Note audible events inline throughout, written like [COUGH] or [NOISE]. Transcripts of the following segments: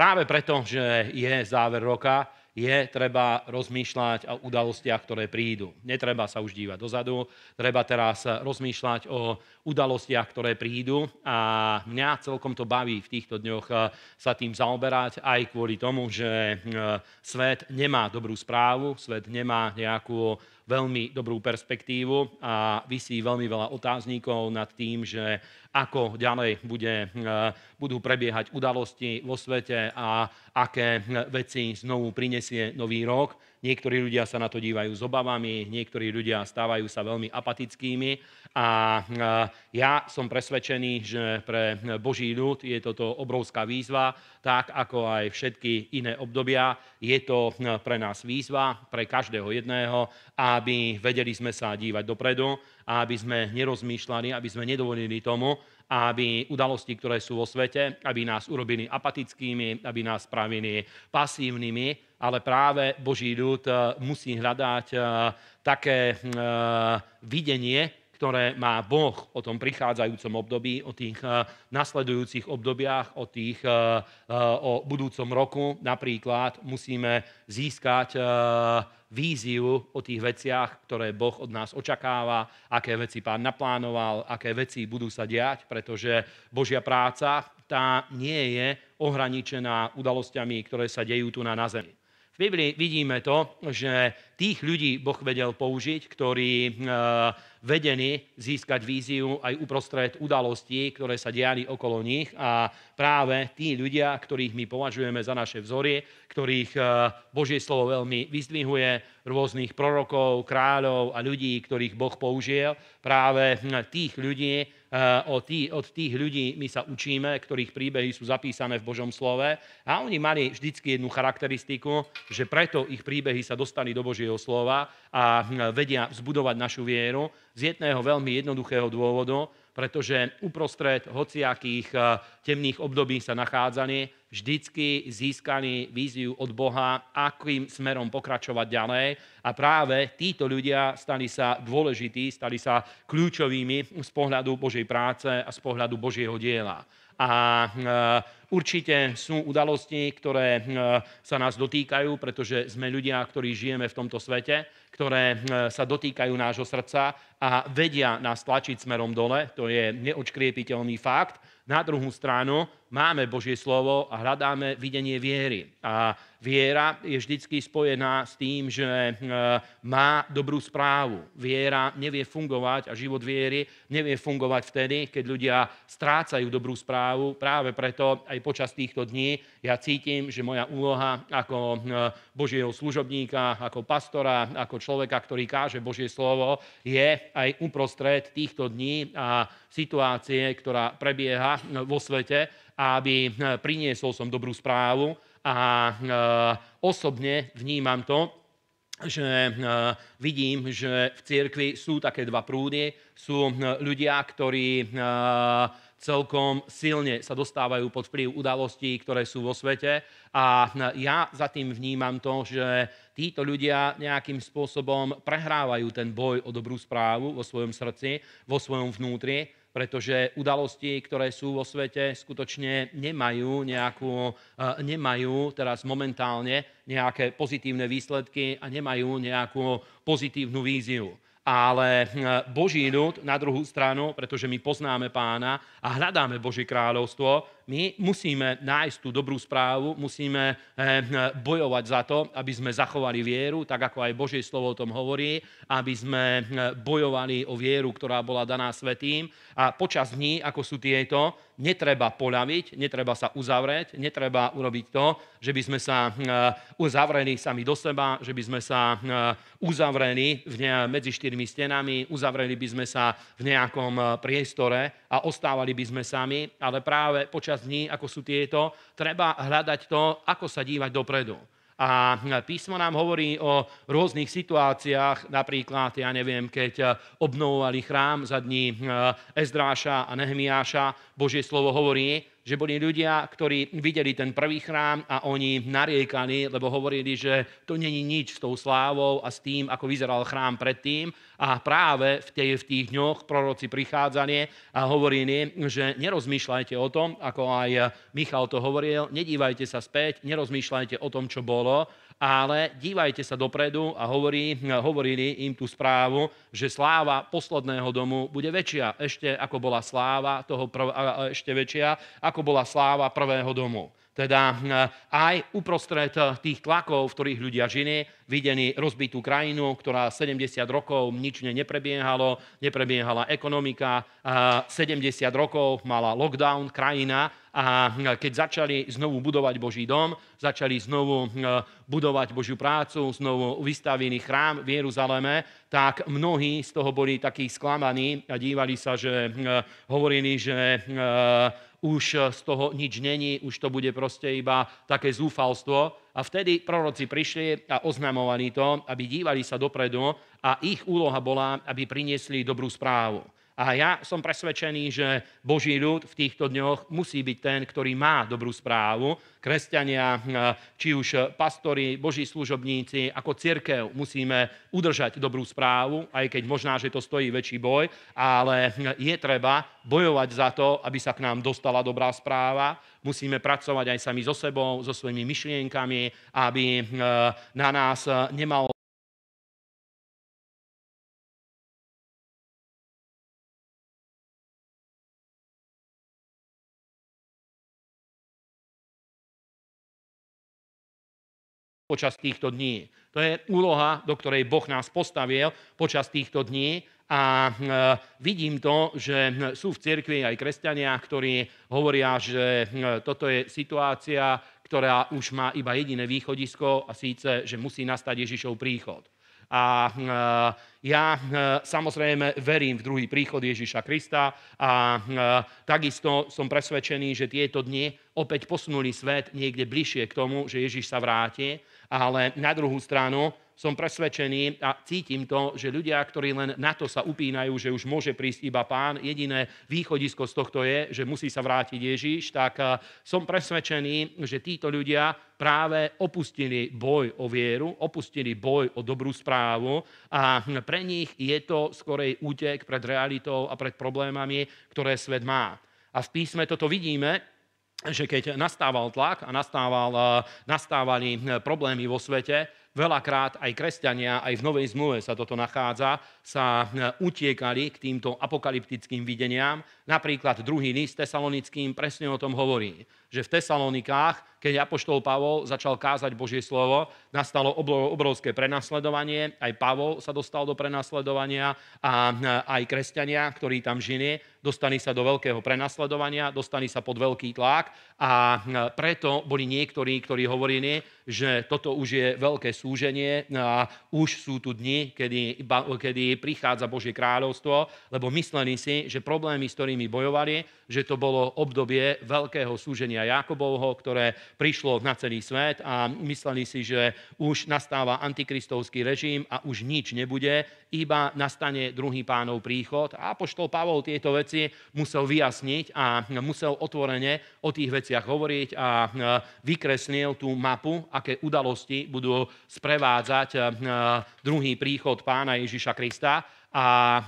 Práve preto, že je záver roka, je treba rozmýšľať o udalostiach, ktoré prídu. Netreba sa už dívať dozadu, treba teraz rozmýšľať o udalostiach, ktoré prídu a mňa celkom to baví v týchto dňoch eh, sa tým zaoberať aj kvôli tomu, že eh, svet nemá dobrú správu, svet nemá nejakú veľmi dobrú perspektívu a vysí veľmi veľa otáznikov nad tým, že ako ďalej bude, eh, budú prebiehať udalosti vo svete a aké veci znovu prinesie nový rok. Niektorí ľudia sa na to dívajú s obavami, niektorí ľudia stávajú sa veľmi apatickými a ja som presvedčený, že pre Boží ľud je toto obrovská výzva, tak ako aj všetky iné obdobia. Je to pre nás výzva, pre každého jedného, aby vedeli sme sa dívať dopredu aby sme nerozmýšľali, aby sme nedovolili tomu, aby udalosti, ktoré sú vo svete, aby nás urobili apatickými, aby nás spravili pasívnymi, ale práve Boží ľud eh, musí hľadať eh, také eh, videnie, ktoré má Boh o tom prichádzajúcom období, o tých nasledujúcich obdobiach, o, tých, o budúcom roku. Napríklad musíme získať víziu o tých veciach, ktoré Boh od nás očakáva, aké veci pán naplánoval, aké veci budú sa diať, pretože Božia práca tá nie je ohraničená udalosťami, ktoré sa dejú tu na, na zemi. Biblii vidíme to, že tých ľudí Boh vedel použiť, ktorí vedení získať víziu aj uprostred udalostí, ktoré sa diali okolo nich. A práve tí ľudia, ktorých my považujeme za naše vzory, ktorých e, Božie slovo veľmi vyzdvihuje, rôznych prorokov, kráľov a ľudí, ktorých Boh použil, práve tých ľudí, od tých, od tých ľudí my sa učíme, ktorých príbehy sú zapísané v Božom slove. A oni mali vždycky jednu charakteristiku, že preto ich príbehy sa dostali do Božieho slova a vedia vzbudovať našu vieru, z jedného veľmi jednoduchého dôvodu, pretože uprostred hociakých eh, temných období sa nachádzali, vždycky získali víziu od Boha, akým smerom pokračovať ďalej. A práve títo ľudia stali sa dôležití, stali sa kľúčovými z pohľadu Božej práce a z pohľadu Božieho diela. A eh, Určite sú udalosti, ktoré sa nás dotýkajú, pretože sme ľudia, ktorí žijeme v tomto svete, ktoré sa dotýkajú nášho srdca a vedia nás tlačiť smerom dole. To je neočkriepiteľný fakt. Na druhú stranu máme Božie slovo a hľadáme videnie viery. A viera je vždy spojená s tým, že e, má dobrú správu. Viera nevie fungovať a život viery nevie fungovať vtedy, keď ľudia strácajú dobrú správu. Práve preto aj počas týchto dní ja cítim, že moja úloha ako e, Božieho služobníka, ako pastora, ako človeka, ktorý káže Božie slovo, je aj uprostred týchto dní a situácie, ktorá prebieha vo svete, aby priniesol som dobrú správu a e, osobne vnímam to, že e, vidím, že v cirkvi sú také dva prúdy. Sú ľudia, ktorí celkom silne sa dostávajú pod vplyv udalostí, ktoré sú vo svete. A ja za tým vnímam to, že títo ľudia nejakým spôsobom prehrávajú ten boj o dobrú správu vo svojom srdci, vo svojom vnútri, pretože udalosti, ktoré sú vo svete, skutočne nemajú, nejakú, e, nemajú teraz momentálne nejaké pozitívne výsledky a nemajú nejakú pozitívnu víziu. Ale hm, Boží ľud na druhú stranu, pretože my poznáme pána a hľadáme Božie kráľovstvo, my musíme nájsť tú dobrú správu, musíme hm, bojovať za to, aby sme zachovali vieru, tak ako aj Božie slovo o tom hovorí, aby sme hm, bojovali o vieru, ktorá bola daná svetým. A počas dní, ako sú tieto, netreba poľaviť, netreba sa uzavrieť, netreba urobiť to, že by sme sa uzavreli sami do seba, že by sme sa uzavreli medzi štyrmi stenami, uzavreli by sme sa v nejakom priestore a ostávali by sme sami, ale práve počas dní, ako sú tieto, treba hľadať to, ako sa dívať dopredu. A písmo nám hovorí o rôznych situáciách, napríklad, ja neviem, keď e, obnovovali chrám za dní e, Ezdráša a Nehemiáša, Božie slovo hovorí, že boli ľudia, ktorí videli ten prvý chrám a oni nariekali, lebo hovorili, že to není nič s tou slávou a s tým, ako vyzeral chrám predtým. A práve v, tej, v tých dňoch proroci prichádzali a hovorili, že nerozmýšľajte o tom, ako aj Michal to hovoril, nedívajte sa späť, nerozmýšľajte o tom, čo bolo, ale dívajte sa dopredu a hovorí, hovorili im tú správu, že sláva posledného domu bude väčšia ešte ako bola sláva toho prv, ešte väčšia ako bola sláva prvého domu. Teda aj uprostred tých tlakov, v ktorých ľudia žili, videní rozbitú krajinu, ktorá 70 rokov nič neprebiehalo, neprebiehala ekonomika, 70 rokov mala lockdown krajina a keď začali znovu budovať Boží dom, začali znovu budovať Božiu prácu, znovu vystavený chrám v Jeruzaleme, tak mnohí z toho boli takí sklamaní a dívali sa, že hovorili, že už z toho nič není, už to bude proste iba také zúfalstvo. A vtedy proroci prišli a oznamovali to, aby dívali sa dopredu a ich úloha bola, aby priniesli dobrú správu. A ja som presvedčený, že Boží ľud v týchto dňoch musí byť ten, ktorý má dobrú správu. Kresťania, či už pastori, Boží služobníci, ako cirkev musíme udržať dobrú správu, aj keď možná, že to stojí väčší boj, ale je treba bojovať za to, aby sa k nám dostala dobrá správa. Musíme pracovať aj sami so sebou, so svojimi myšlienkami, aby na nás nemal počas týchto dní. To je úloha, do ktorej Boh nás postavil počas týchto dní a e, vidím to, že sú v cirkvi aj kresťania, ktorí hovoria, že e, toto je situácia, ktorá už má iba jediné východisko a síce, že musí nastať Ježišov príchod. A ja samozrejme verím v druhý príchod Ježiša Krista a takisto som presvedčený, že tieto dni opäť posunuli svet niekde bližšie k tomu, že Ježiš sa vráti ale na druhú stranu som presvedčený a cítim to, že ľudia, ktorí len na to sa upínajú, že už môže prísť iba pán, jediné východisko z tohto je, že musí sa vrátiť Ježiš, tak eh, som presvedčený, že títo ľudia práve opustili boj o vieru, opustili boj o dobrú správu a pre nich je to skorej útek pred realitou a pred problémami, ktoré svet má. A v písme toto vidíme, že keď nastával tlak a nastával, eh, nastávali eh, problémy vo svete, veľakrát aj kresťania, aj v Novej zmluve sa toto nachádza, sa eh, utiekali k týmto apokalyptickým videniam. Napríklad druhý list tesalonickým presne o tom hovorí, že v Tesalonikách keď Apoštol Pavol začal kázať Božie slovo, nastalo obrovské prenasledovanie, aj Pavol sa dostal do prenasledovania a aj kresťania, ktorí tam žili, dostali sa do veľkého prenasledovania, dostali sa pod veľký tlak a preto boli niektorí, ktorí hovorili, že toto už je veľké súženie a už sú tu dni, kedy, kedy prichádza Božie kráľovstvo, lebo mysleli si, že problémy, s ktorými bojovali, že to bolo obdobie veľkého súženia Jakobovho, ktoré prišlo na celý svet a mysleli si, že už nastáva antikristovský režim a už nič nebude, iba nastane druhý pánov príchod. A Apoštol Pavol tieto veci musel vyjasniť a musel otvorene o tých veciach hovoriť a vykreslil tú mapu, aké udalosti budú sprevádzať druhý príchod pána Ježiša Krista está a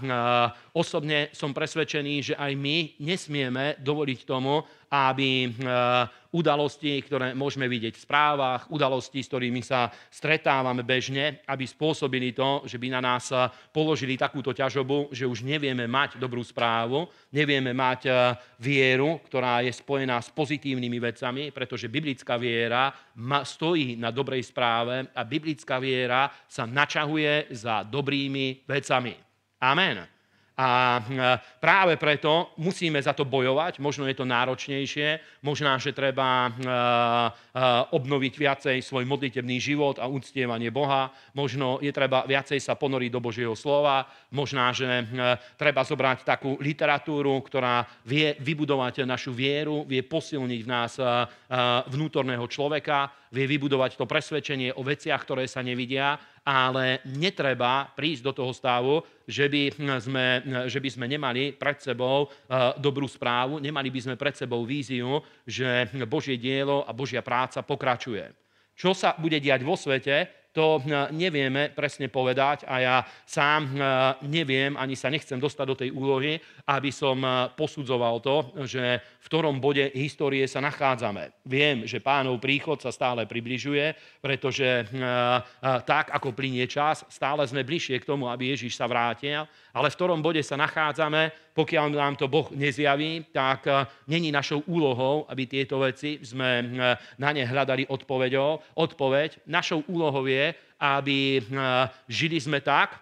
osobne som presvedčený, že aj my nesmieme dovoliť tomu, aby udalosti, ktoré môžeme vidieť v správach, udalosti, s ktorými sa stretávame bežne, aby spôsobili to, že by na nás položili takúto ťažobu, že už nevieme mať dobrú správu, nevieme mať vieru, ktorá je spojená s pozitívnymi vecami, pretože biblická viera stojí na dobrej správe a biblická viera sa načahuje za dobrými vecami. Amen. A práve preto musíme za to bojovať, možno je to náročnejšie, možná, že treba obnoviť viacej svoj modlitebný život a uctievanie Boha, možno je treba viacej sa ponoriť do Božieho slova, možná, že treba zobrať takú literatúru, ktorá vie vybudovať našu vieru, vie posilniť v nás vnútorného človeka, vie vybudovať to presvedčenie o veciach, ktoré sa nevidia ale netreba prísť do toho stavu, že by sme, že by sme nemali pred sebou dobrú správu, nemali by sme pred sebou víziu, že Božie dielo a Božia práca pokračuje. Čo sa bude diať vo svete, to hm, nevieme presne povedať a ja sám hm, neviem, ani sa nechcem dostať do tej úlohy, aby som hm, posudzoval to, že v ktorom bode histórie sa nachádzame. Viem, že pánov príchod sa stále približuje, pretože tak, ako plinie čas, stále sme bližšie k tomu, aby Ježiš sa vrátil, ale v ktorom bode sa nachádzame, pokiaľ nám to Boh nezjaví, tak není našou úlohou, aby tieto veci sme na ne hľadali odpoveďou. Odpoveď našou úlohou je, aby eh, žili sme tak,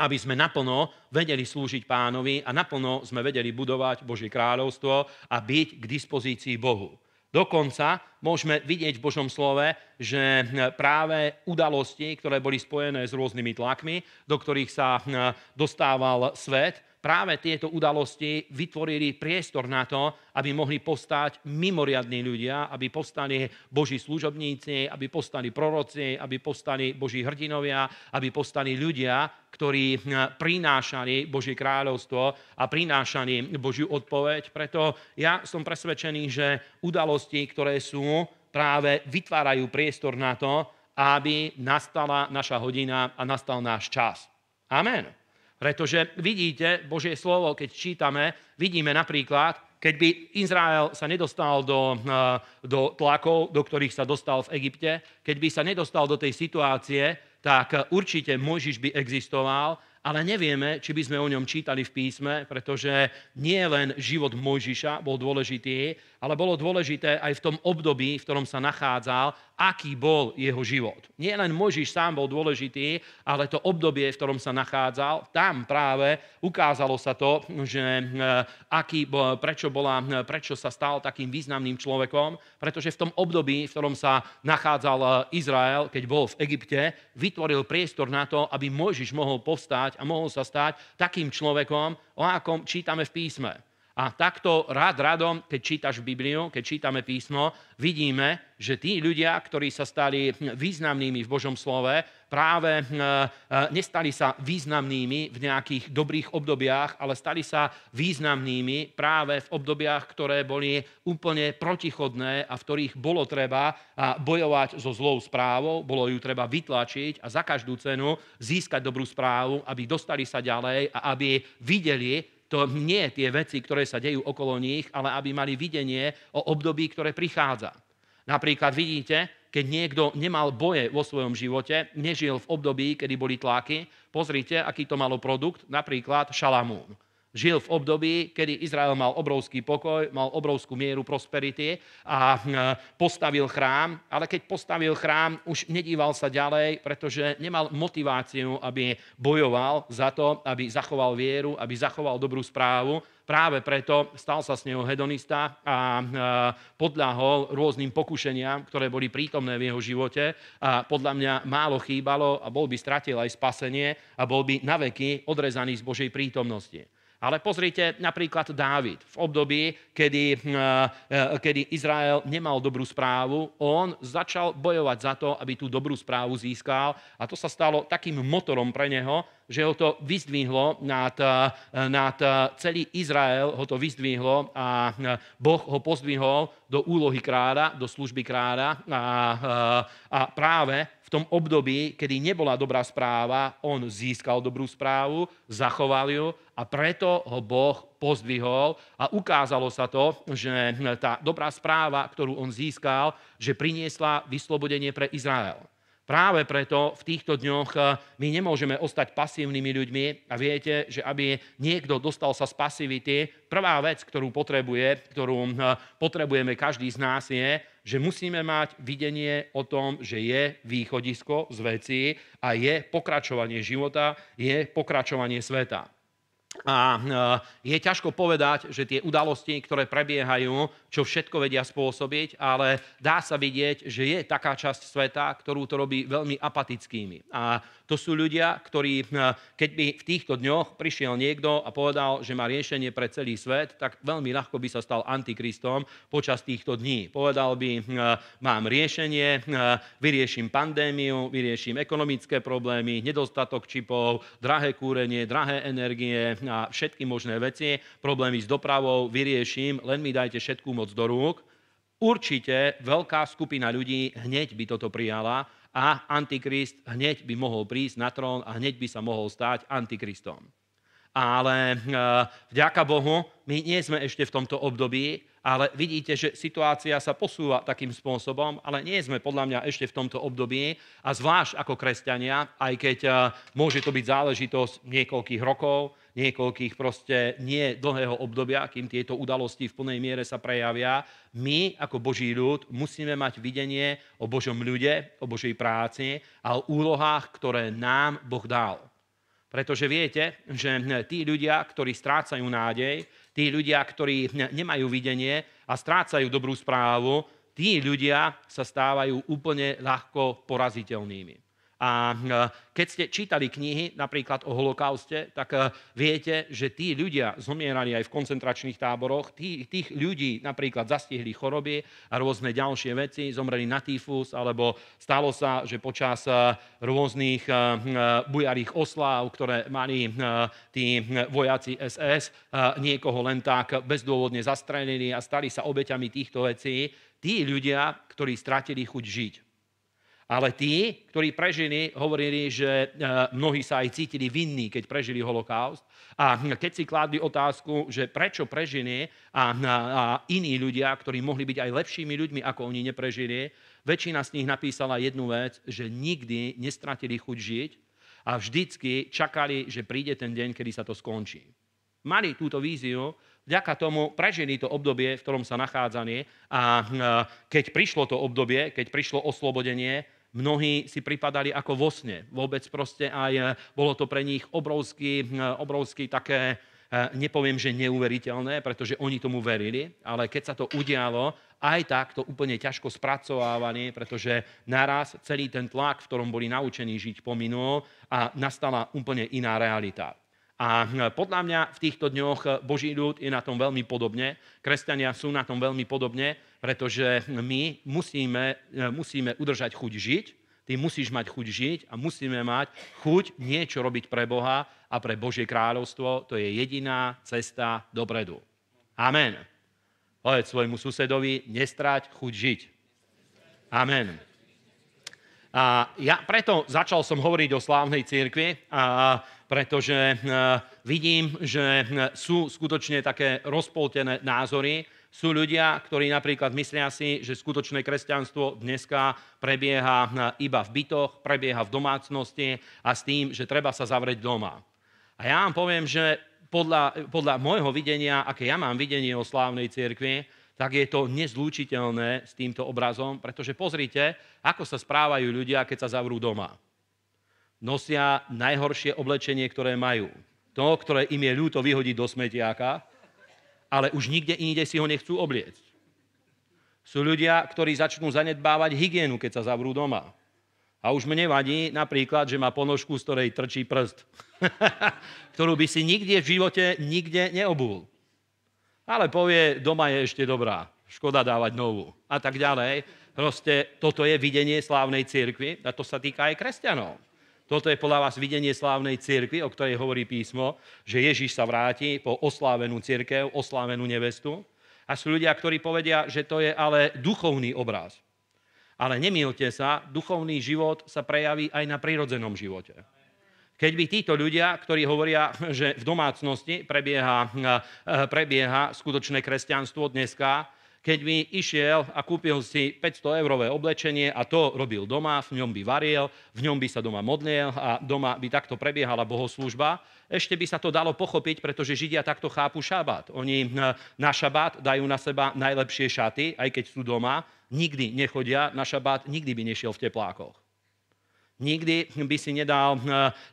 aby sme naplno vedeli slúžiť pánovi a naplno sme vedeli budovať Božie kráľovstvo a byť k dispozícii Bohu. Dokonca môžeme vidieť v Božom slove, že eh, práve udalosti, ktoré boli spojené s rôznymi tlakmi, do ktorých sa eh, dostával svet, práve tieto udalosti vytvorili priestor na to, aby mohli postať mimoriadní ľudia, aby postali Boží služobníci, aby postali proroci, aby postali Boží hrdinovia, aby postali ľudia, ktorí hm, prinášali Božie kráľovstvo a prinášali Božiu odpoveď. Preto ja som presvedčený, že udalosti, ktoré sú, práve vytvárajú priestor na to, aby nastala naša hodina a nastal náš čas. Amen. Pretože vidíte, Božie slovo, keď čítame, vidíme napríklad, keď by Izrael sa nedostal do, eh, do tlakov, do ktorých sa dostal v Egypte, keď by sa nedostal do tej situácie, tak určite Mojžiš by existoval, ale nevieme, či by sme o ňom čítali v písme, pretože nie len život Mojžiša bol dôležitý, ale bolo dôležité aj v tom období, v ktorom sa nachádzal, aký bol jeho život. Nie len Mojžiš sám bol dôležitý, ale to obdobie, v ktorom sa nachádzal, tam práve ukázalo sa to, že e, aký, prečo, bola, prečo sa stal takým významným človekom, pretože v tom období, v ktorom sa nachádzal e, Izrael, keď bol v Egypte, vytvoril priestor na to, aby Mojžiš mohol povstať a mohol sa stať takým človekom, o akom čítame v písme. A takto rád radom, keď čítaš Bibliu, keď čítame písmo, vidíme, že tí ľudia, ktorí sa stali významnými v Božom slove, práve e, e, nestali sa významnými v nejakých dobrých obdobiach, ale stali sa významnými práve v obdobiach, ktoré boli úplne protichodné a v ktorých bolo treba bojovať so zlou správou, bolo ju treba vytlačiť a za každú cenu získať dobrú správu, aby dostali sa ďalej a aby videli, to nie tie veci, ktoré sa dejú okolo nich, ale aby mali videnie o období, ktoré prichádza. Napríklad vidíte, keď niekto nemal boje vo svojom živote, nežil v období, kedy boli tlaky, pozrite, aký to malo produkt, napríklad Šalamún žil v období, kedy Izrael mal obrovský pokoj, mal obrovskú mieru prosperity a e, postavil chrám, ale keď postavil chrám, už nedíval sa ďalej, pretože nemal motiváciu, aby bojoval za to, aby zachoval vieru, aby zachoval dobrú správu. Práve preto stal sa s neho hedonista a e, podľahol rôznym pokušeniam, ktoré boli prítomné v jeho živote a podľa mňa málo chýbalo a bol by stratil aj spasenie a bol by naveky odrezaný z Božej prítomnosti. Ale pozrite napríklad Dávid. V období, kedy, eh, eh, kedy Izrael nemal dobrú správu, on začal bojovať za to, aby tú dobrú správu získal a to sa stalo takým motorom pre neho, že ho to vyzdvihlo nad, eh, nad celý Izrael, ho to vyzdvihlo a Boh ho pozdvihol do úlohy kráľa, do služby kráľa a, a práve tom období, kedy nebola dobrá správa, on získal dobrú správu, zachoval ju a preto ho Boh pozdvihol a ukázalo sa to, že tá dobrá správa, ktorú on získal, že priniesla vyslobodenie pre Izrael. Práve preto v týchto dňoch eh, my nemôžeme ostať pasívnymi ľuďmi a viete, že aby niekto dostal sa z pasivity, prvá vec, ktorú potrebuje, ktorú eh, potrebujeme každý z nás je, že musíme mať videnie o tom, že je východisko z veci a je pokračovanie života, je pokračovanie sveta. A je ťažko povedať, že tie udalosti, ktoré prebiehajú, čo všetko vedia spôsobiť, ale dá sa vidieť, že je taká časť sveta, ktorú to robí veľmi apatickými. A to sú ľudia, ktorí, keď by v týchto dňoch prišiel niekto a povedal, že má riešenie pre celý svet, tak veľmi ľahko by sa stal antikristom počas týchto dní. Povedal by, mám riešenie, vyrieším pandémiu, vyrieším ekonomické problémy, nedostatok čipov, drahé kúrenie, drahé energie, a všetky možné veci, problémy s dopravou vyrieším, len mi dajte všetkú moc do rúk. Určite veľká skupina ľudí hneď by toto prijala a Antikrist hneď by mohol prísť na trón a hneď by sa mohol stať Antikristom. Ale e, vďaka Bohu, my nie sme ešte v tomto období, ale vidíte, že situácia sa posúva takým spôsobom, ale nie sme podľa mňa ešte v tomto období a zvlášť ako kresťania, aj keď e, môže to byť záležitosť niekoľkých rokov, niekoľkých proste nie dlhého obdobia, kým tieto udalosti v plnej miere sa prejavia. My ako Boží ľud musíme mať videnie o Božom ľude, o Božej práci a o úlohách, ktoré nám Boh dal. Pretože viete, že tí ľudia, ktorí strácajú nádej, tí ľudia, ktorí nemajú videnie a strácajú dobrú správu, tí ľudia sa stávajú úplne ľahko poraziteľnými. A e, keď ste čítali knihy napríklad o holokauste, tak e, viete, že tí ľudia zomierali aj v koncentračných táboroch. Tí, tých ľudí napríklad zastihli choroby a rôzne ďalšie veci, zomreli na týfus, alebo stalo sa, že počas e, rôznych bujarých osláv, ktoré mali tí vojaci SS, niekoho len tak bezdôvodne zastrelili a stali sa obeťami týchto vecí. Tí ľudia, ktorí stratili chuť žiť. Ale tí, ktorí prežili, hovorili, že e, mnohí sa aj cítili vinní, keď prežili holokaust. A keď si kládli otázku, že prečo prežili a, a iní ľudia, ktorí mohli byť aj lepšími ľuďmi, ako oni neprežili, väčšina z nich napísala jednu vec, že nikdy nestratili chuť žiť a vždycky čakali, že príde ten deň, kedy sa to skončí. Mali túto víziu, vďaka tomu prežili to obdobie, v ktorom sa nachádzali a keď prišlo to obdobie, keď prišlo oslobodenie, mnohí si pripadali ako vo sne. Vôbec proste aj eh, bolo to pre nich obrovský, eh, obrovský také, nepoviem, že neuveriteľné, pretože oni tomu verili, ale keď sa to udialo, aj tak to úplne ťažko spracovávali, pretože naraz celý ten tlak, v ktorom boli naučení žiť, pominul a nastala úplne iná realita. A podľa mňa v týchto dňoch Boží ľud je na tom veľmi podobne, kresťania sú na tom veľmi podobne, pretože my musíme, musíme udržať chuť žiť, ty musíš mať chuť žiť a musíme mať chuť niečo robiť pre Boha a pre Božie kráľovstvo. To je jediná cesta dopredu. Amen. Povedz svojmu susedovi, nestrať chuť žiť. Amen. A ja preto začal som hovoriť o slávnej cirkvi, a pretože vidím, že sú skutočne také rozpoltené názory, sú ľudia, ktorí napríklad myslia si, že skutočné kresťanstvo dneska prebieha iba v bytoch, prebieha v domácnosti a s tým, že treba sa zavrieť doma. A ja vám poviem, že podľa, podľa môjho videnia, aké ja mám videnie o slávnej cirkvi, tak je to nezlúčiteľné s týmto obrazom, pretože pozrite, ako sa správajú ľudia, keď sa zavrú doma. Nosia najhoršie oblečenie, ktoré majú. To, ktoré im je ľúto vyhodiť do smetiaka, ale už nikde inde si ho nechcú obliecť. Sú ľudia, ktorí začnú zanedbávať hygienu, keď sa zavrú doma. A už mne vadí napríklad, že má ponožku, z ktorej trčí prst, [LAUGHS] ktorú by si nikde v živote nikde neobul. Ale povie, doma je ešte dobrá, škoda dávať novú a tak ďalej. Proste toto je videnie slávnej cirkvi a to sa týka aj kresťanov. Toto je podľa vás videnie slávnej cirkvi, o ktorej hovorí písmo, že Ježiš sa vráti po oslávenú cirkev, oslávenú nevestu. A sú ľudia, ktorí povedia, že to je ale duchovný obraz. Ale nemýlte sa, duchovný život sa prejaví aj na prirodzenom živote. Keď by títo ľudia, ktorí hovoria, že v domácnosti prebieha, eh, prebieha skutočné kresťanstvo dneska, keď by išiel a kúpil si 500 eurové oblečenie a to robil doma, v ňom by varil, v ňom by sa doma modlil a doma by takto prebiehala bohoslužba, ešte by sa to dalo pochopiť, pretože Židia takto chápu šabát. Oni na šabát dajú na seba najlepšie šaty, aj keď sú doma, nikdy nechodia na šabát, nikdy by nešiel v teplákoch. Nikdy by si nedal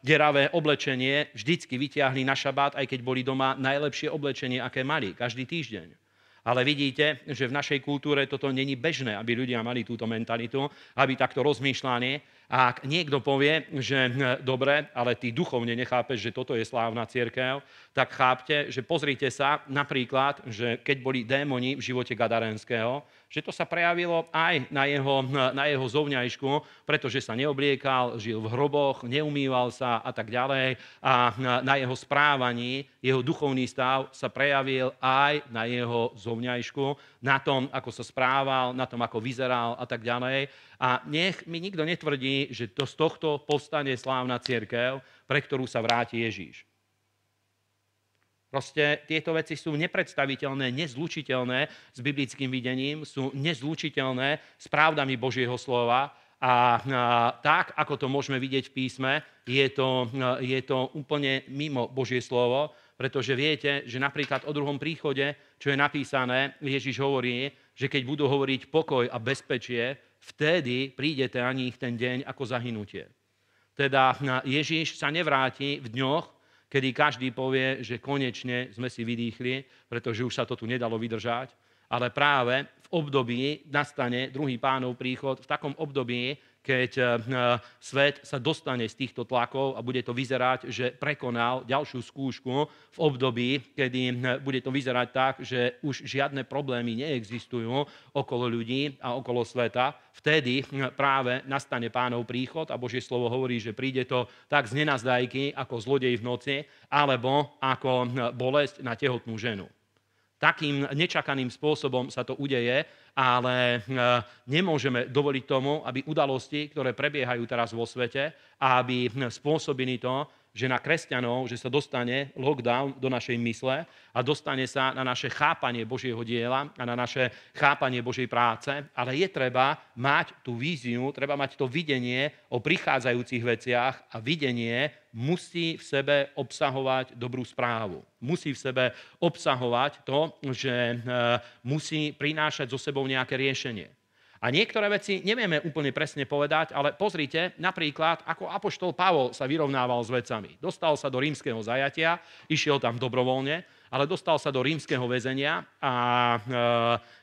deravé oblečenie, vždycky vyťahli na šabát, aj keď boli doma, najlepšie oblečenie, aké mali, každý týždeň. Ale vidíte, že v našej kultúre toto není bežné, aby ľudia mali túto mentalitu, aby takto rozmýšľali. A ak niekto povie, že hm, dobre, ale ty duchovne nechápeš, že toto je slávna církev, tak chápte, že pozrite sa napríklad, že keď boli démoni v živote Gadarenského, že to sa prejavilo aj na jeho, hm, na jeho zovňajšku, pretože sa neobliekal, žil v hroboch, neumýval sa a tak ďalej. A hm, na jeho správaní, jeho duchovný stav sa prejavil aj na jeho zovňajšku, na tom, ako sa správal, na tom, ako vyzeral a tak ďalej. A nech mi nikto netvrdí, že to z tohto povstane slávna církev, pre ktorú sa vráti Ježíš. Proste tieto veci sú nepredstaviteľné, nezlučiteľné s biblickým videním, sú nezlučiteľné s právdami Božieho slova a, tak, ako to môžeme vidieť v písme, je to, je to úplne mimo Božie slovo, pretože viete, že napríklad o druhom príchode, čo je napísané, Ježiš hovorí, že keď budú hovoriť pokoj a bezpečie, vtedy prídete ani ich ten deň ako zahynutie. Teda Ježiš sa nevráti v dňoch, kedy každý povie, že konečne sme si vydýchli, pretože už sa to tu nedalo vydržať, ale práve v období nastane druhý pánov príchod, v takom období, keď eh, svet sa dostane z týchto tlakov a bude to vyzerať, že prekonal ďalšiu skúšku v období, kedy eh, bude to vyzerať tak, že už žiadne problémy neexistujú okolo ľudí a okolo sveta. Vtedy eh, práve nastane pánov príchod a Božie slovo hovorí, že príde to tak z nenazdajky ako zlodej v noci, alebo ako bolesť na tehotnú ženu. Takým nečakaným spôsobom sa to udeje, ale e, nemôžeme dovoliť tomu, aby udalosti, ktoré prebiehajú teraz vo svete, aby spôsobili to, že na kresťanov, že sa dostane lockdown do našej mysle a dostane sa na naše chápanie Božieho diela a na naše chápanie Božej práce, ale je treba mať tú víziu, treba mať to videnie o prichádzajúcich veciach a videnie musí v sebe obsahovať dobrú správu. Musí v sebe obsahovať to, že e, musí prinášať so sebou nejaké riešenie. A niektoré veci nevieme úplne presne povedať, ale pozrite napríklad, ako apoštol Pavol sa vyrovnával s vecami. Dostal sa do rímskeho zajatia, išiel tam dobrovoľne, ale dostal sa do rímskeho väzenia a e,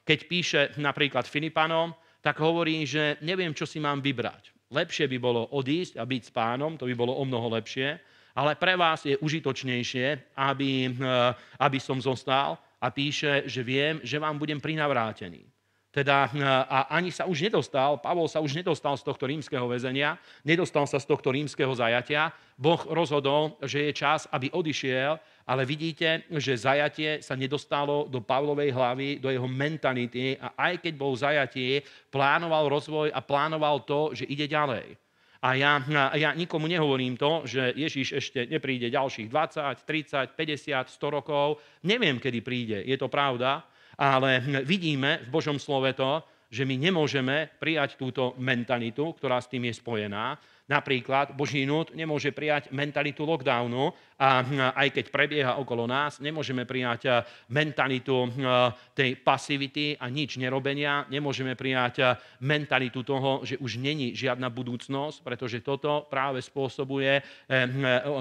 keď píše napríklad Filipanom, tak hovorí, že neviem, čo si mám vybrať. Lepšie by bolo odísť a byť s pánom, to by bolo o mnoho lepšie, ale pre vás je užitočnejšie, aby, e, aby som zostal a píše, že viem, že vám budem prinavrátený. Teda e, a ani sa už nedostal, Pavol sa už nedostal z tohto rímskeho väzenia, nedostal sa z tohto rímskeho zajatia. Boh rozhodol, že je čas, aby odišiel, ale vidíte, že zajatie sa nedostalo do Pavlovej hlavy, do jeho mentality a aj keď bol zajatí, plánoval rozvoj a plánoval to, že ide ďalej. A ja, ja nikomu nehovorím to, že Ježíš ešte nepríde ďalších 20, 30, 50, 100 rokov. Neviem, kedy príde, je to pravda, ale vidíme v Božom slove to, že my nemôžeme prijať túto mentalitu, ktorá s tým je spojená. Napríklad Boží núd nemôže prijať mentalitu lockdownu a aj keď prebieha okolo nás, nemôžeme prijať mentalitu tej pasivity a nič nerobenia, nemôžeme prijať mentalitu toho, že už není žiadna budúcnosť, pretože toto práve spôsobuje,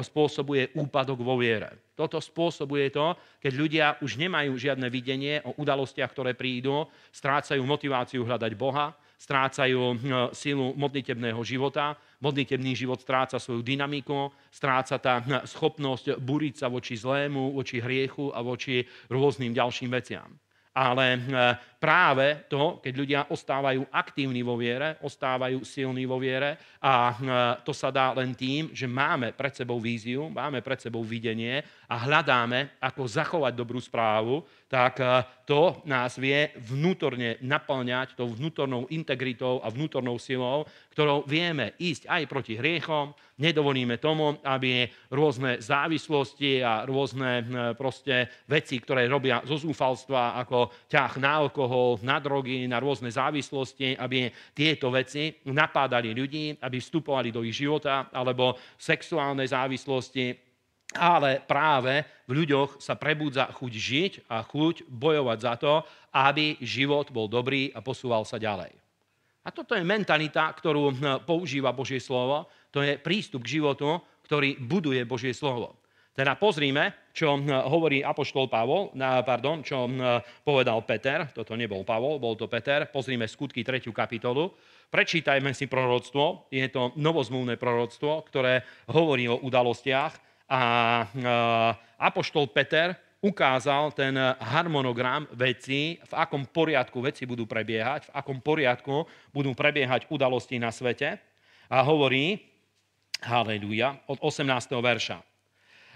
spôsobuje úpadok vo viere. Toto spôsobuje to, keď ľudia už nemajú žiadne videnie o udalostiach, ktoré prídu, strácajú motiváciu hľadať Boha, strácajú hm, silu modlitebného života, modlitebný život stráca svoju dynamiku, stráca tá hm, schopnosť buriť sa voči zlému, voči hriechu a voči rôznym ďalším veciam. Ale hm, práve to, keď ľudia ostávajú aktívni vo viere, ostávajú silní vo viere a to sa dá len tým, že máme pred sebou víziu, máme pred sebou videnie a hľadáme, ako zachovať dobrú správu, tak eh, to nás vie vnútorne naplňať tou vnútornou integritou a vnútornou silou, ktorou vieme ísť aj proti hriechom, nedovolíme tomu, aby rôzne závislosti a rôzne eh, proste veci, ktoré robia zo zúfalstva, ako ťah na alkohol, na drogy, na rôzne závislosti, aby tieto veci napádali ľudí, aby vstupovali do ich života, alebo sexuálne závislosti, ale práve v ľuďoch sa prebudza chuť žiť a chuť bojovať za to, aby život bol dobrý a posúval sa ďalej. A toto je mentalita, ktorú hm, používa Božie slovo. To je prístup k životu, ktorý buduje Božie slovo. Teda pozrime, čo hm, hovorí Apoštol Pavol, pardon, čo hm, povedal Peter, toto nebol Pavol, bol to Peter, pozrime skutky 3. kapitolu, prečítajme si proroctvo, je to novozmluvné proroctvo, ktoré hovorí o udalostiach a Apoštol Peter ukázal ten harmonogram vecí, v akom poriadku veci budú prebiehať, v akom poriadku budú prebiehať udalosti na svete. A hovorí, haleluja, od 18. verša.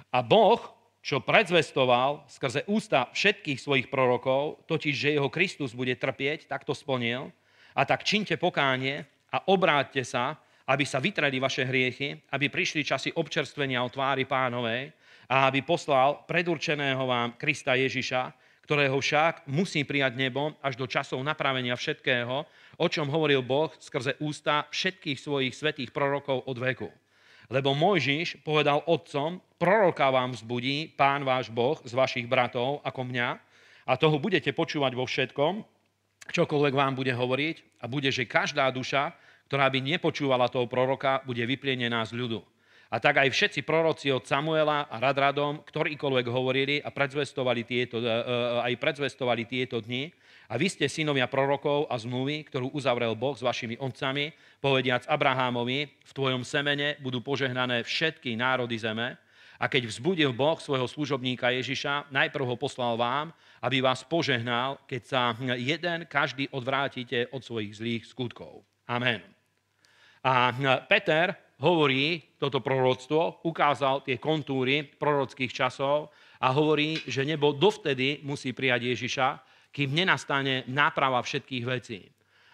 A Boh, čo predzvestoval skrze ústa všetkých svojich prorokov, totiž, že jeho Kristus bude trpieť, tak to splnil. A tak činte pokánie a obráťte sa, aby sa vytreli vaše hriechy, aby prišli časy občerstvenia o tvári pánovej, a aby poslal predurčeného vám Krista Ježiša, ktorého však musí prijať nebo až do časov napravenia všetkého, o čom hovoril Boh skrze ústa všetkých svojich svetých prorokov od veku. Lebo Mojžiš povedal otcom, proroka vám vzbudí pán váš Boh z vašich bratov ako mňa a toho budete počúvať vo všetkom, čokoľvek vám bude hovoriť a bude, že každá duša, ktorá by nepočúvala toho proroka, bude vyplienená z ľudu. A tak aj všetci proroci od Samuela a Radradom, ktorýkoľvek hovorili a predzvestovali tieto, e, e, aj predzvestovali tieto dni. A vy ste synovia prorokov a zmluvy, ktorú uzavrel Boh s vašimi otcami, povediac Abrahámovi, v tvojom semene budú požehnané všetky národy zeme. A keď vzbudil Boh svojho služobníka Ježiša, najprv ho poslal vám, aby vás požehnal, keď sa jeden každý odvrátite od svojich zlých skutkov. Amen. A Peter hovorí toto proroctvo, ukázal tie kontúry prorockých časov a hovorí, že nebo dovtedy musí prijať Ježiša, kým nenastane náprava všetkých vecí.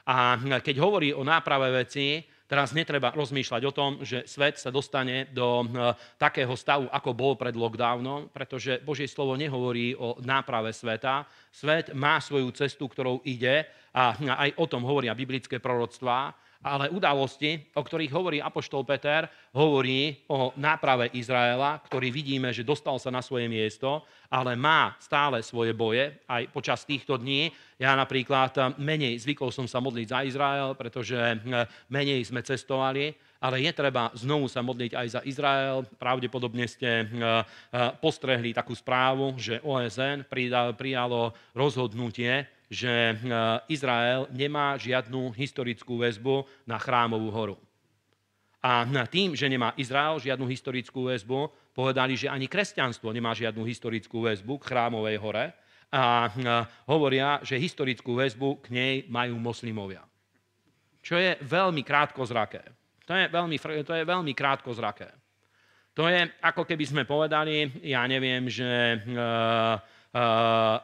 A keď hovorí o náprave vecí, teraz netreba rozmýšľať o tom, že svet sa dostane do eh, takého stavu, ako bol pred lockdownom, pretože Božie slovo nehovorí o náprave sveta. Svet má svoju cestu, ktorou ide a aj o tom hovoria biblické proroctvá ale udalosti, o ktorých hovorí Apoštol Peter, hovorí o náprave Izraela, ktorý vidíme, že dostal sa na svoje miesto, ale má stále svoje boje aj počas týchto dní. Ja napríklad menej zvykol som sa modliť za Izrael, pretože hm, menej sme cestovali, ale je treba znovu sa modliť aj za Izrael. Pravdepodobne ste hm, postrehli takú správu, že OSN prijalo rozhodnutie, že eh, Izrael nemá žiadnu historickú väzbu na chrámovú horu. A tým, že nemá Izrael žiadnu historickú väzbu, povedali, že ani kresťanstvo nemá žiadnu historickú väzbu k chrámovej hore a eh, hovoria, že historickú väzbu k nej majú moslimovia. Čo je veľmi krátkozraké. To je veľmi, to je veľmi krátkozraké. To je ako keby sme povedali, ja neviem, že uh,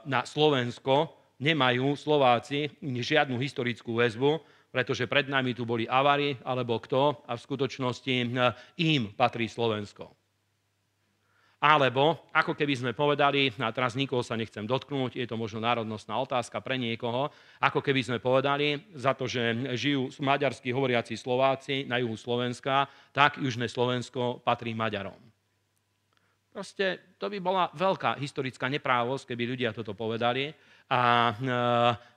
na Slovensko nemajú Slováci žiadnu historickú väzbu, pretože pred nami tu boli Avari alebo kto a v skutočnosti hm, im patrí Slovensko. Alebo, ako keby sme povedali, a teraz nikoho sa nechcem dotknúť, je to možno národnostná otázka pre niekoho, ako keby sme povedali, za to, že žijú maďarsky hovoriaci Slováci na juhu Slovenska, tak južné Slovensko patrí Maďarom. Proste to by bola veľká historická neprávosť, keby ľudia toto povedali. A,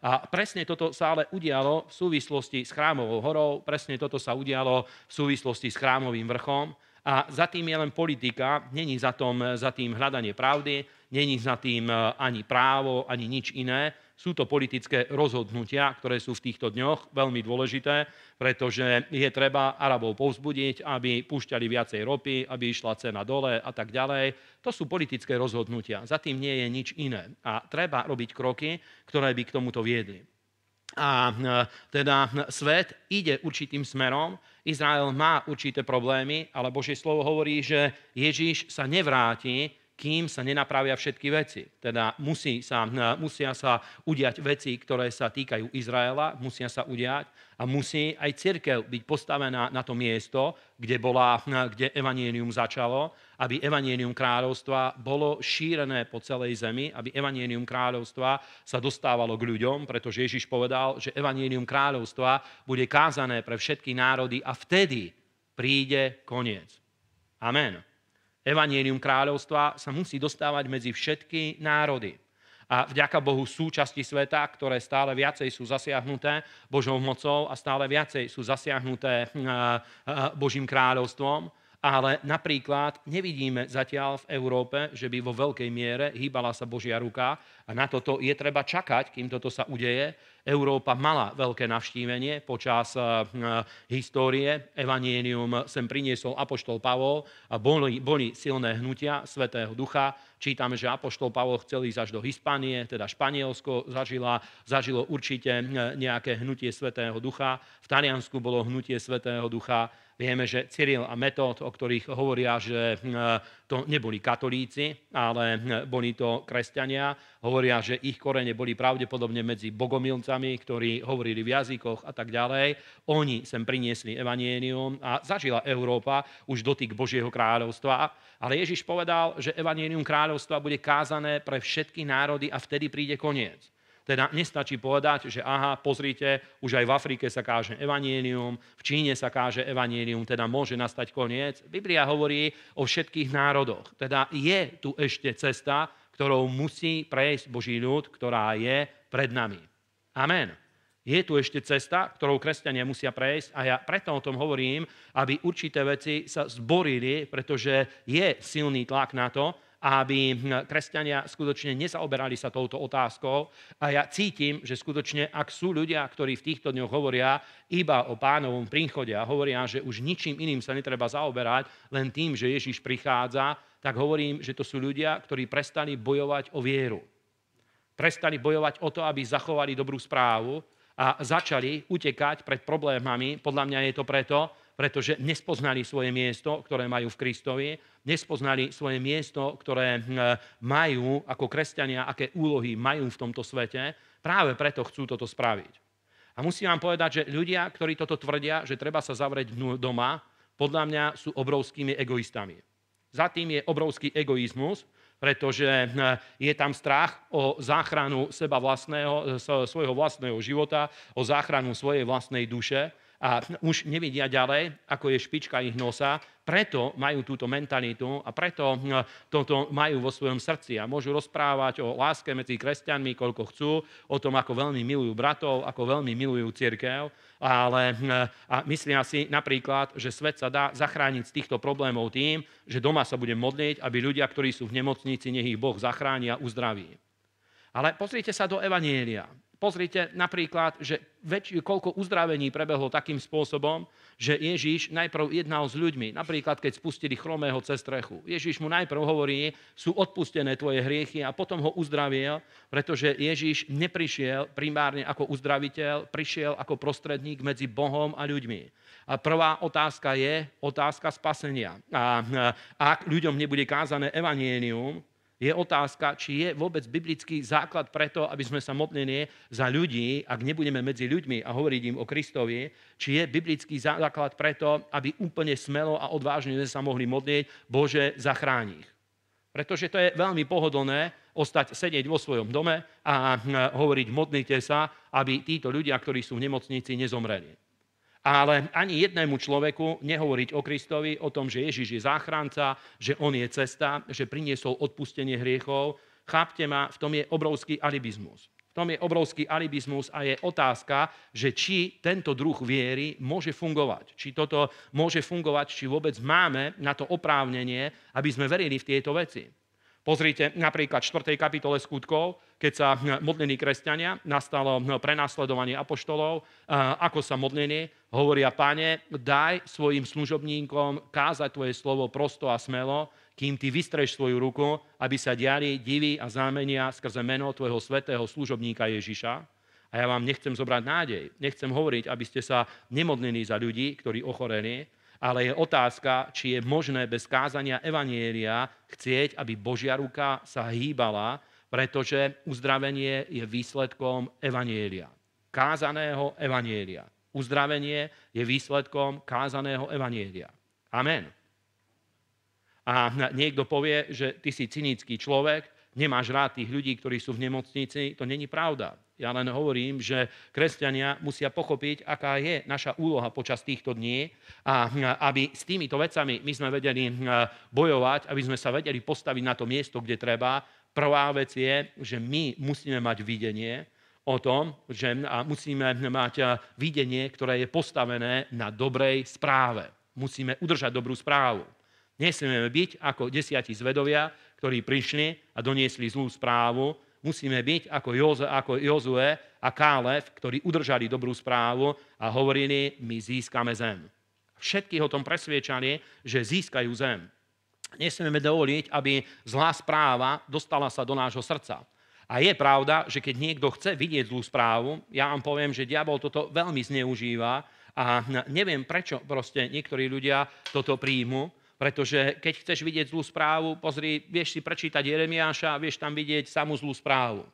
a presne toto sa ale udialo v súvislosti s chrámovou horou, presne toto sa udialo v súvislosti s chrámovým vrchom. A za tým je len politika, není za, tom, za tým hľadanie pravdy, není za tým ani právo, ani nič iné. Sú to politické rozhodnutia, ktoré sú v týchto dňoch veľmi dôležité, pretože je treba Arabov povzbudiť, aby púšťali viacej ropy, aby išla cena dole a tak ďalej. To sú politické rozhodnutia. Za tým nie je nič iné. A treba robiť kroky, ktoré by k tomuto viedli. A e, teda svet ide určitým smerom, Izrael má určité problémy, ale Božie slovo hovorí, že Ježíš sa nevráti kým sa nenapravia všetky veci. Teda musí sa, musia sa udiať veci, ktoré sa týkajú Izraela, musia sa udiať a musí aj církev byť postavená na to miesto, kde, bola, kde evanienium začalo, aby evanienium kráľovstva bolo šírené po celej zemi, aby evanienium kráľovstva sa dostávalo k ľuďom, pretože Ježiš povedal, že evanienium kráľovstva bude kázané pre všetky národy a vtedy príde koniec. Amen. Evangelium kráľovstva sa musí dostávať medzi všetky národy. a vďaka Bohu súčasti sveta, ktoré stále viacej sú zasiahnuté Božou mocou a stále viacej sú zasiahnuté Božím kráľovstvom ale napríklad nevidíme zatiaľ v Európe, že by vo veľkej miere hýbala sa Božia ruka a na toto je treba čakať, kým toto sa udeje. Európa mala veľké navštívenie počas uh, histórie. Evangelium sem priniesol Apoštol Pavol a boli, boli silné hnutia Svetého Ducha. Čítame, že Apoštol Pavol chcel ísť až do Hispánie, teda Španielsko zažila, zažilo určite nejaké hnutie Svetého Ducha. V Taliansku bolo hnutie Svetého Ducha Vieme, že Cyril a Metod, o ktorých hovoria, že hm, to neboli katolíci, ale hm, boli to kresťania, hovoria, že ich korene boli pravdepodobne medzi bogomilcami, ktorí hovorili v jazykoch a tak ďalej. Oni sem priniesli evanienium a zažila Európa už dotyk Božieho kráľovstva. Ale Ježiš povedal, že evanienium kráľovstva bude kázané pre všetky národy a vtedy príde koniec. Teda nestačí povedať, že aha, pozrite, už aj v Afrike sa káže evanielium, v Číne sa káže evanielium, teda môže nastať koniec. Biblia hovorí o všetkých národoch. Teda je tu ešte cesta, ktorou musí prejsť Boží ľud, ktorá je pred nami. Amen. Je tu ešte cesta, ktorou kresťania musia prejsť a ja preto o tom hovorím, aby určité veci sa zborili, pretože je silný tlak na to, aby hm, kresťania skutočne nezaoberali sa touto otázkou. A ja cítim, že skutočne, ak sú ľudia, ktorí v týchto dňoch hovoria iba o pánovom príchode a hovoria, že už ničím iným sa netreba zaoberať, len tým, že Ježiš prichádza, tak hovorím, že to sú ľudia, ktorí prestali bojovať o vieru. Prestali bojovať o to, aby zachovali dobrú správu a začali utekať pred problémami. Podľa mňa je to preto, pretože nespoznali svoje miesto, ktoré majú v Kristovi, nespoznali svoje miesto, ktoré hm, majú ako kresťania, aké úlohy majú v tomto svete, práve preto chcú toto spraviť. A musím vám povedať, že ľudia, ktorí toto tvrdia, že treba sa zavrieť doma, podľa mňa sú obrovskými egoistami. Za tým je obrovský egoizmus, pretože hm, je tam strach o záchranu seba vlastného, svojho vlastného života, o záchranu svojej vlastnej duše a už nevidia ďalej, ako je špička ich nosa, preto majú túto mentalitu a preto hm, toto majú vo svojom srdci a môžu rozprávať o láske medzi kresťanmi, koľko chcú, o tom, ako veľmi milujú bratov, ako veľmi milujú církev, ale hm, a myslia si napríklad, že svet sa dá zachrániť z týchto problémov tým, že doma sa bude modliť, aby ľudia, ktorí sú v nemocnici, nech ich Boh zachráni a uzdraví. Ale pozrite sa do Evanielia. Pozrite napríklad, že väč- koľko uzdravení prebehlo takým spôsobom, že Ježíš najprv jednal s ľuďmi. Napríklad, keď spustili chromého cez strechu. Ježíš mu najprv hovorí, sú odpustené tvoje hriechy a potom ho uzdravil, pretože Ježíš neprišiel primárne ako uzdraviteľ, prišiel ako prostredník medzi Bohom a ľuďmi. A prvá otázka je otázka spasenia. A ak ľuďom nebude kázané evanienium, je otázka, či je vôbec biblický základ preto, aby sme sa modlili za ľudí, ak nebudeme medzi ľuďmi a hovoriť im o Kristovi, či je biblický základ preto, aby úplne smelo a odvážne sa mohli modliť, Bože, zachráni ich. Pretože to je veľmi pohodlné ostať sedieť vo svojom dome a hm, hovoriť, modlite sa, aby títo ľudia, ktorí sú v nemocnici, nezomreli ale ani jednému človeku nehovoriť o Kristovi, o tom, že Ježiš je záchranca, že On je cesta, že priniesol odpustenie hriechov. Chápte ma, v tom je obrovský alibizmus. V tom je obrovský alibizmus a je otázka, že či tento druh viery môže fungovať. Či toto môže fungovať, či vôbec máme na to oprávnenie, aby sme verili v tieto veci. Pozrite napríklad v 4. kapitole skutkov, keď sa modlení kresťania, nastalo prenasledovanie apoštolov, ako sa modlení, hovoria, pane, daj svojim služobníkom kázať tvoje slovo prosto a smelo, kým ty vystreš svoju ruku, aby sa diali divy a zámenia skrze meno tvojho svetého služobníka Ježiša. A ja vám nechcem zobrať nádej, nechcem hovoriť, aby ste sa nemodlili za ľudí, ktorí ochoreli, ale je otázka, či je možné bez kázania Evanielia chcieť, aby Božia ruka sa hýbala, pretože uzdravenie je výsledkom Evanielia. Kázaného Evanielia. Uzdravenie je výsledkom kázaného Evanielia. Amen. A niekto povie, že ty si cynický človek, nemáš rád tých ľudí, ktorí sú v nemocnici. To není pravda. Ja len hovorím, že kresťania musia pochopiť, aká je naša úloha počas týchto dní a aby s týmito vecami my sme vedeli bojovať, aby sme sa vedeli postaviť na to miesto, kde treba, prvá vec je, že my musíme mať videnie o tom, že musíme mať videnie, ktoré je postavené na dobrej správe. Musíme udržať dobrú správu. Nesmieme byť ako desiatí zvedovia, ktorí prišli a doniesli zlú správu. Musíme byť ako, Joze, ako Jozue a Kálev, ktorí udržali dobrú správu a hovorili, my získame zem. Všetky o tom presviečali, že získajú zem. Nesmieme dovoliť, aby zlá správa dostala sa do nášho srdca. A je pravda, že keď niekto chce vidieť zlú správu, ja vám poviem, že diabol toto veľmi zneužíva a neviem, prečo proste niektorí ľudia toto príjmu, pretože keď chceš vidieť zlú správu, pozri, vieš si prečítať Jeremiáša a vieš tam vidieť samú zlú správu.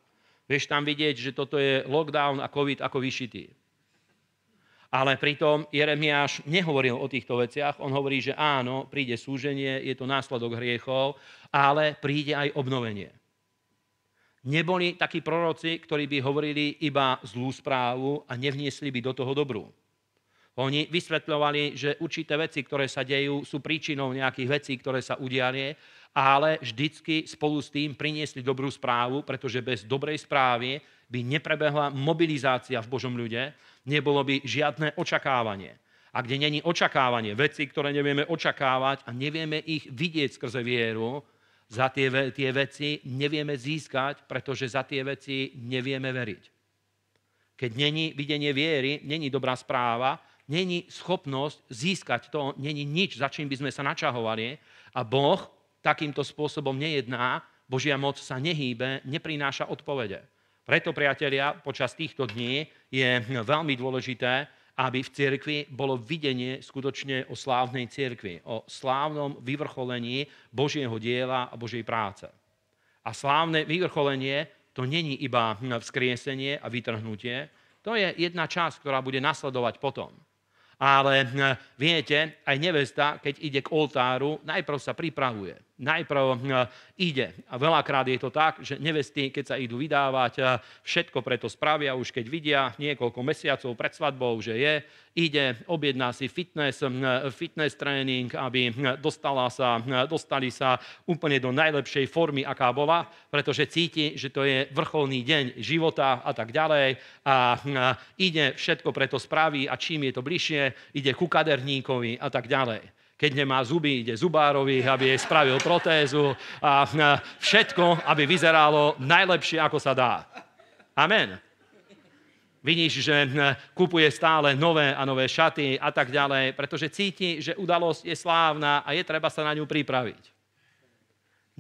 Vieš tam vidieť, že toto je lockdown a COVID ako vyšitý. Ale pritom Jeremiáš nehovoril o týchto veciach. On hovorí, že áno, príde súženie, je to následok hriechov, ale príde aj obnovenie. Neboli takí proroci, ktorí by hovorili iba zlú správu a nevniesli by do toho dobrú. Oni vysvetľovali, že určité veci, ktoré sa dejú, sú príčinou nejakých vecí, ktoré sa udiali, ale vždycky spolu s tým priniesli dobrú správu, pretože bez dobrej správy by neprebehla mobilizácia v Božom ľude, nebolo by žiadne očakávanie. A kde není očakávanie, veci, ktoré nevieme očakávať a nevieme ich vidieť skrze vieru, za tie, tie veci nevieme získať, pretože za tie veci nevieme veriť. Keď není videnie viery, není dobrá správa, není schopnosť získať to, není nič, za čím by sme sa načahovali a Boh takýmto spôsobom nejedná, Božia moc sa nehýbe, neprináša odpovede. Preto, priatelia, počas týchto dní je veľmi dôležité, aby v cirkvi bolo videnie skutočne o slávnej cirkvi, o slávnom vyvrcholení Božieho diela a Božej práce. A slávne vyvrcholenie to není iba vzkriesenie a vytrhnutie, to je jedna časť, ktorá bude nasledovať potom. Ale viete, aj nevesta, keď ide k oltáru, najprv sa pripravuje najprv hm, ide. A veľakrát je to tak, že nevesty, keď sa idú vydávať, eh, všetko preto spravia, už keď vidia niekoľko mesiacov pred svadbou, že je, ide, objedná si fitness, hm, fitness tréning, aby hm, dostala sa, dostali sa úplne do najlepšej formy, aká bola, pretože cíti, že to je vrcholný deň života a tak ďalej. A ide všetko preto spraví a čím je to bližšie, ide ku kaderníkovi a tak ďalej. Keď nemá zuby, ide zubárovi, aby jej spravil protézu a všetko, aby vyzeralo najlepšie, ako sa dá. Amen. Vidíš, že kupuje stále nové a nové šaty a tak ďalej, pretože cíti, že udalosť je slávna a je treba sa na ňu pripraviť.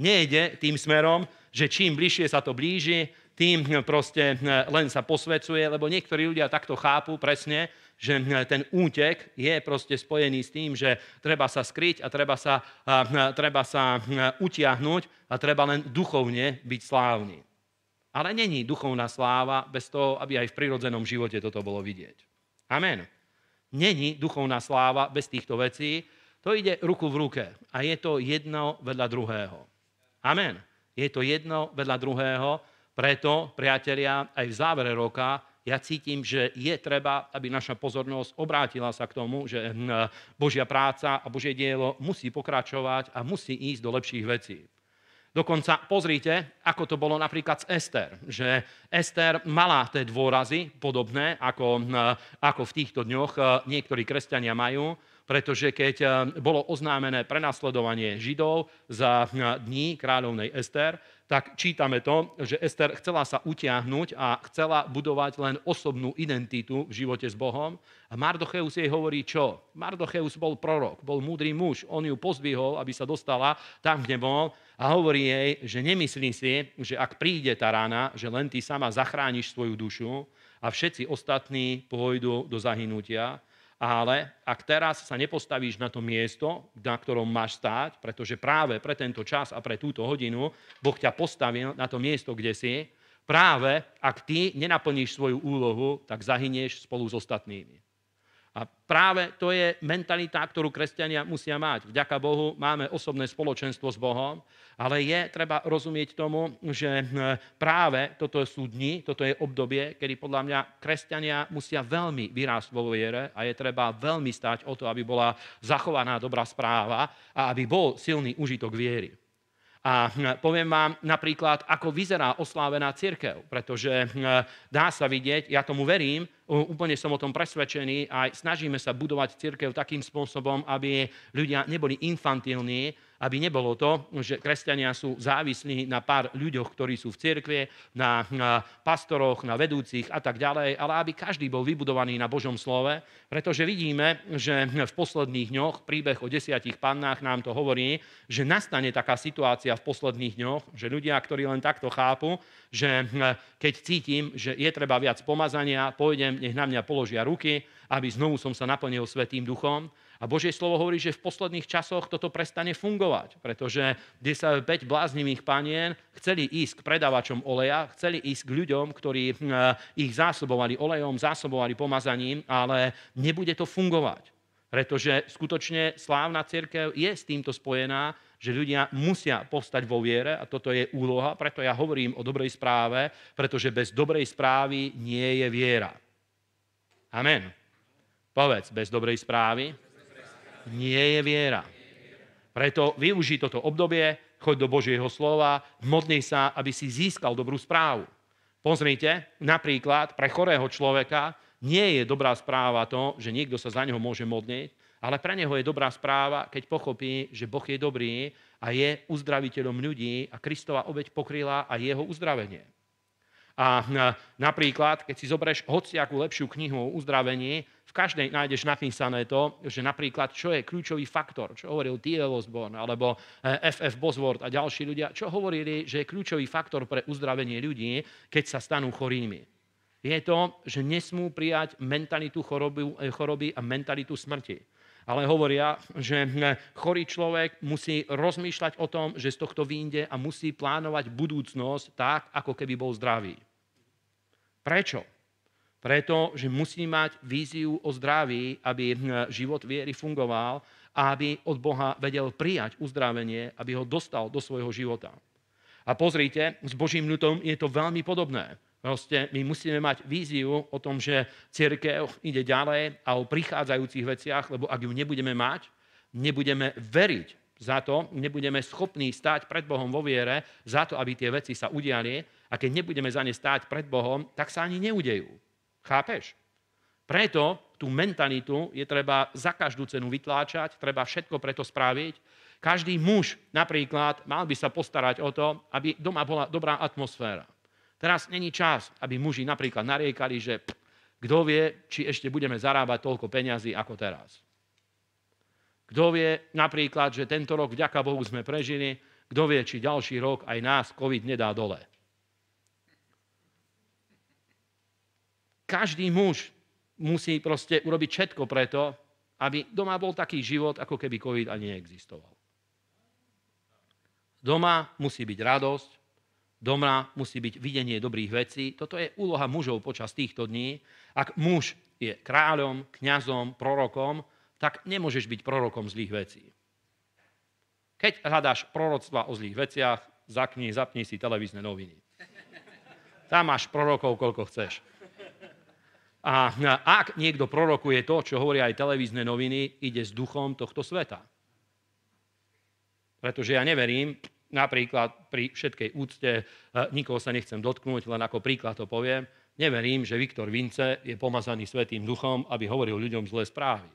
Nejde tým smerom, že čím bližšie sa to blíži, tým proste len sa posvecuje, lebo niektorí ľudia takto chápu presne, že ten útek je proste spojený s tým, že treba sa skryť a treba sa, a, treba sa utiahnuť a treba len duchovne byť slávny. Ale není duchovná sláva bez toho, aby aj v prirodzenom živote toto bolo vidieť. Amen. Není duchovná sláva bez týchto vecí. To ide ruku v ruke a je to jedno vedľa druhého. Amen. Je to jedno vedľa druhého, preto, priatelia, aj v závere roka ja cítim, že je treba, aby naša pozornosť obrátila sa k tomu, že hm, Božia práca a Božie dielo musí pokračovať a musí ísť do lepších vecí. Dokonca pozrite, ako to bolo napríklad s Ester. Že Ester mala tie dôrazy podobné, ako, hm, ako v týchto dňoch hm, niektorí kresťania majú, pretože keď bolo oznámené prenasledovanie Židov za dní kráľovnej Ester, tak čítame to, že Ester chcela sa utiahnuť a chcela budovať len osobnú identitu v živote s Bohom. A Mardocheus jej hovorí čo? Mardocheus bol prorok, bol múdry muž, on ju pozdvihol, aby sa dostala tam, kde bol a hovorí jej, že nemyslí si, že ak príde tá rána, že len ty sama zachrániš svoju dušu a všetci ostatní pôjdu do zahynutia, ale ak teraz sa nepostavíš na to miesto, na ktorom máš stáť, pretože práve pre tento čas a pre túto hodinu Boh ťa postavil na to miesto, kde si, práve ak ty nenaplníš svoju úlohu, tak zahynieš spolu s ostatnými. A práve to je mentalita, ktorú kresťania musia mať. Vďaka Bohu máme osobné spoločenstvo s Bohom, ale je treba rozumieť tomu, že hm, práve toto sú dni, toto je obdobie, kedy podľa mňa kresťania musia veľmi vyrásť vo viere a je treba veľmi stať o to, aby bola zachovaná dobrá správa a aby bol silný užitok viery. A hm, poviem vám napríklad, ako vyzerá oslávená církev, pretože hm, dá sa vidieť, ja tomu verím, úplne som o tom presvedčený, aj snažíme sa budovať církev takým spôsobom, aby ľudia neboli infantilní, aby nebolo to, že kresťania sú závislí na pár ľuďoch, ktorí sú v cirkvi, na, na pastoroch, na vedúcich a tak ďalej, ale aby každý bol vybudovaný na Božom slove, pretože vidíme, že v posledných dňoch, príbeh o desiatich pannách nám to hovorí, že nastane taká situácia v posledných dňoch, že ľudia, ktorí len takto chápu, že keď cítim, že je treba viac pomazania, pôjdem, nech na mňa položia ruky, aby znovu som sa naplnil Svetým duchom, a Božie slovo hovorí, že v posledných časoch toto prestane fungovať, pretože 10, 5 bláznivých panien chceli ísť k predávačom oleja, chceli ísť k ľuďom, ktorí hm, ich zásobovali olejom, zásobovali pomazaním, ale nebude to fungovať. Pretože skutočne slávna církev je s týmto spojená, že ľudia musia povstať vo viere a toto je úloha, preto ja hovorím o dobrej správe, pretože bez dobrej správy nie je viera. Amen. Povedz, bez dobrej správy nie je viera. Preto využij toto obdobie, choď do Božieho slova, modli sa, aby si získal dobrú správu. Pozrite, napríklad pre chorého človeka nie je dobrá správa to, že niekto sa za neho môže modliť, ale pre neho je dobrá správa, keď pochopí, že Boh je dobrý a je uzdraviteľom ľudí a Kristova obeď pokryla aj jeho uzdravenie. A napríklad, keď si zoberieš hociakú lepšiu knihu o uzdravení, v každej nájdeš napísané to, že napríklad, čo je kľúčový faktor, čo hovoril T.L. Osborne alebo F.F. Eh, Bosworth a ďalší ľudia, čo hovorili, že je kľúčový faktor pre uzdravenie ľudí, keď sa stanú chorými. Je to, že nesmú prijať mentalitu choroby, eh, choroby a mentalitu smrti. Ale hovoria, že hm, chorý človek musí rozmýšľať o tom, že z tohto vyjde a musí plánovať budúcnosť tak, ako keby bol zdravý. Prečo? Preto, že musí mať víziu o zdraví, aby hm, život viery fungoval a aby od Boha vedel prijať uzdravenie, aby ho dostal do svojho života. A pozrite, s Božím ľutom je to veľmi podobné. Proste my musíme mať víziu o tom, že církev ide ďalej a o prichádzajúcich veciach, lebo ak ju nebudeme mať, nebudeme veriť za to, nebudeme schopní stáť pred Bohom vo viere za to, aby tie veci sa udiali a keď nebudeme za ne stáť pred Bohom, tak sa ani neudejú. Chápeš? Preto tú mentalitu je treba za každú cenu vytláčať, treba všetko preto spraviť. Každý muž napríklad mal by sa postarať o to, aby doma bola dobrá atmosféra. Teraz není čas, aby muži napríklad nariekali, že kto vie, či ešte budeme zarábať toľko peňazí ako teraz. Kto vie napríklad, že tento rok, vďaka Bohu, sme prežili, kto vie, či ďalší rok aj nás COVID nedá dole. Každý muž musí proste urobiť všetko preto, aby doma bol taký život, ako keby COVID ani neexistoval. Doma musí byť radosť, doma musí byť videnie dobrých vecí. Toto je úloha mužov počas týchto dní. Ak muž je kráľom, kňazom, prorokom, tak nemôžeš byť prorokom zlých vecí. Keď hľadáš proroctva o zlých veciach, zakni, zapni si televízne noviny. Tam máš prorokov, koľko chceš. A ak niekto prorokuje to, čo hovoria aj televízne noviny, ide s duchom tohto sveta. Pretože ja neverím, napríklad pri všetkej úcte, e, nikoho sa nechcem dotknúť, len ako príklad to poviem, neverím, že Viktor Vince je pomazaný Svetým duchom, aby hovoril ľuďom zlé správy.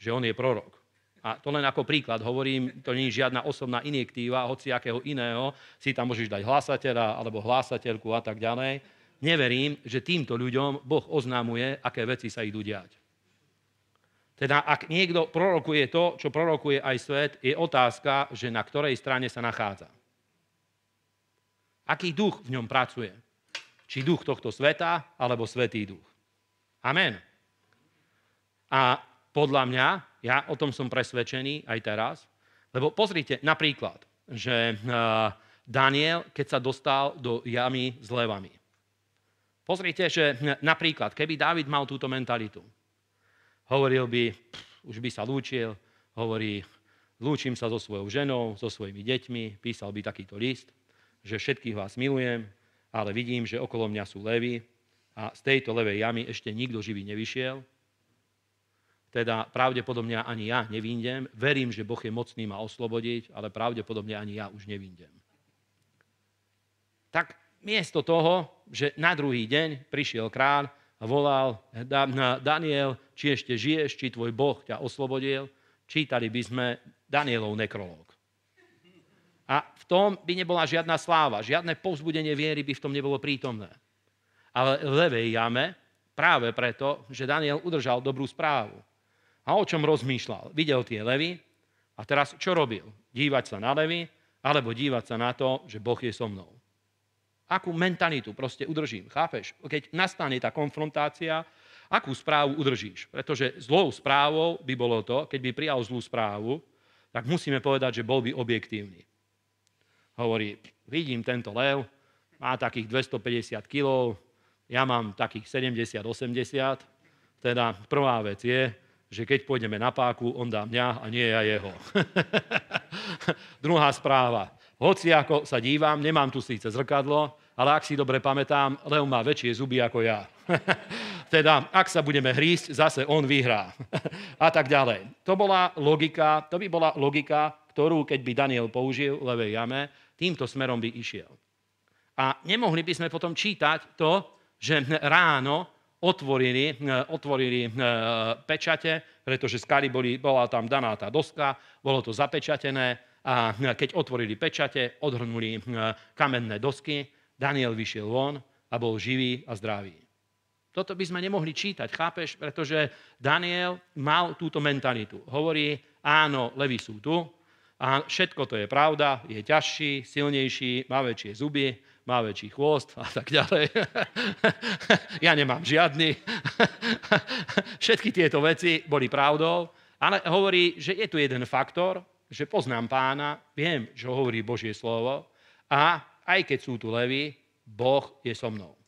Že on je prorok. A to len ako príklad hovorím, to nie je žiadna osobná injektíva, hoci akého iného, si tam môžeš dať hlásateľa alebo hlásateľku a tak ďalej neverím, že týmto ľuďom Boh oznámuje, aké veci sa idú diať. Teda ak niekto prorokuje to, čo prorokuje aj svet, je otázka, že na ktorej strane sa nachádza. Aký duch v ňom pracuje? Či duch tohto sveta, alebo svetý duch. Amen. A podľa mňa, ja o tom som presvedčený aj teraz, lebo pozrite napríklad, že eh, Daniel, keď sa dostal do jamy s levami, Pozrite, že napríklad, keby Dávid mal túto mentalitu, hovoril by, už by sa lúčil, hovorí, lúčim sa so svojou ženou, so svojimi deťmi, písal by takýto list, že všetkých vás milujem, ale vidím, že okolo mňa sú levy a z tejto levej jamy ešte nikto živý nevyšiel. teda pravdepodobne ani ja nevindem. Verím, že Boh je mocný ma oslobodiť, ale pravdepodobne ani ja už nevindem. Tak miesto toho, že na druhý deň prišiel kráľ volal, Daniel, či ešte žiješ, či tvoj Boh ťa oslobodil, čítali by sme Danielov nekrológ. A v tom by nebola žiadna sláva, žiadne povzbudenie viery by v tom nebolo prítomné. Ale v levej jame práve preto, že Daniel udržal dobrú správu. A o čom rozmýšľal? Videl tie levy a teraz čo robil? Dívať sa na levy alebo dívať sa na to, že Boh je so mnou. Akú mentalitu proste udržím, chápeš? Keď nastane tá konfrontácia, akú správu udržíš? Pretože zlou správou by bolo to, keď by prijal zlú správu, tak musíme povedať, že bol by objektívny. Hovorí, vidím tento lev, má takých 250 kg, ja mám takých 70-80, teda prvá vec je, že keď pôjdeme na páku, on dá mňa a nie ja jeho. [LAUGHS] Druhá správa. Hoci ako sa dívam, nemám tu síce zrkadlo, ale ak si dobre pamätám, Leo má väčšie zuby ako ja. [LAUGHS] teda, ak sa budeme hrísť, zase on vyhrá. [LAUGHS] a tak ďalej. To bola logika, to by bola logika, ktorú, keď by Daniel použil v levej jame, týmto smerom by išiel. A nemohli by sme potom čítať to, že ráno otvorili, e, otvorili e, pečate, pretože skali boli, bola tam daná tá doska, bolo to zapečatené a keď otvorili pečate, odhrnuli e, kamenné dosky, Daniel vyšiel von a bol živý a zdravý. Toto by sme nemohli čítať, chápeš? Pretože Daniel mal túto mentalitu. Hovorí, áno, levy sú tu a všetko to je pravda, je ťažší, silnejší, má väčšie zuby, má väčší chvost a tak ďalej. [LAUGHS] ja nemám žiadny. [LAUGHS] Všetky tieto veci boli pravdou, ale hovorí, že je tu jeden faktor, že poznám pána, viem, že hovorí Božie slovo a aj keď sú tu levy, Boh je so mnou.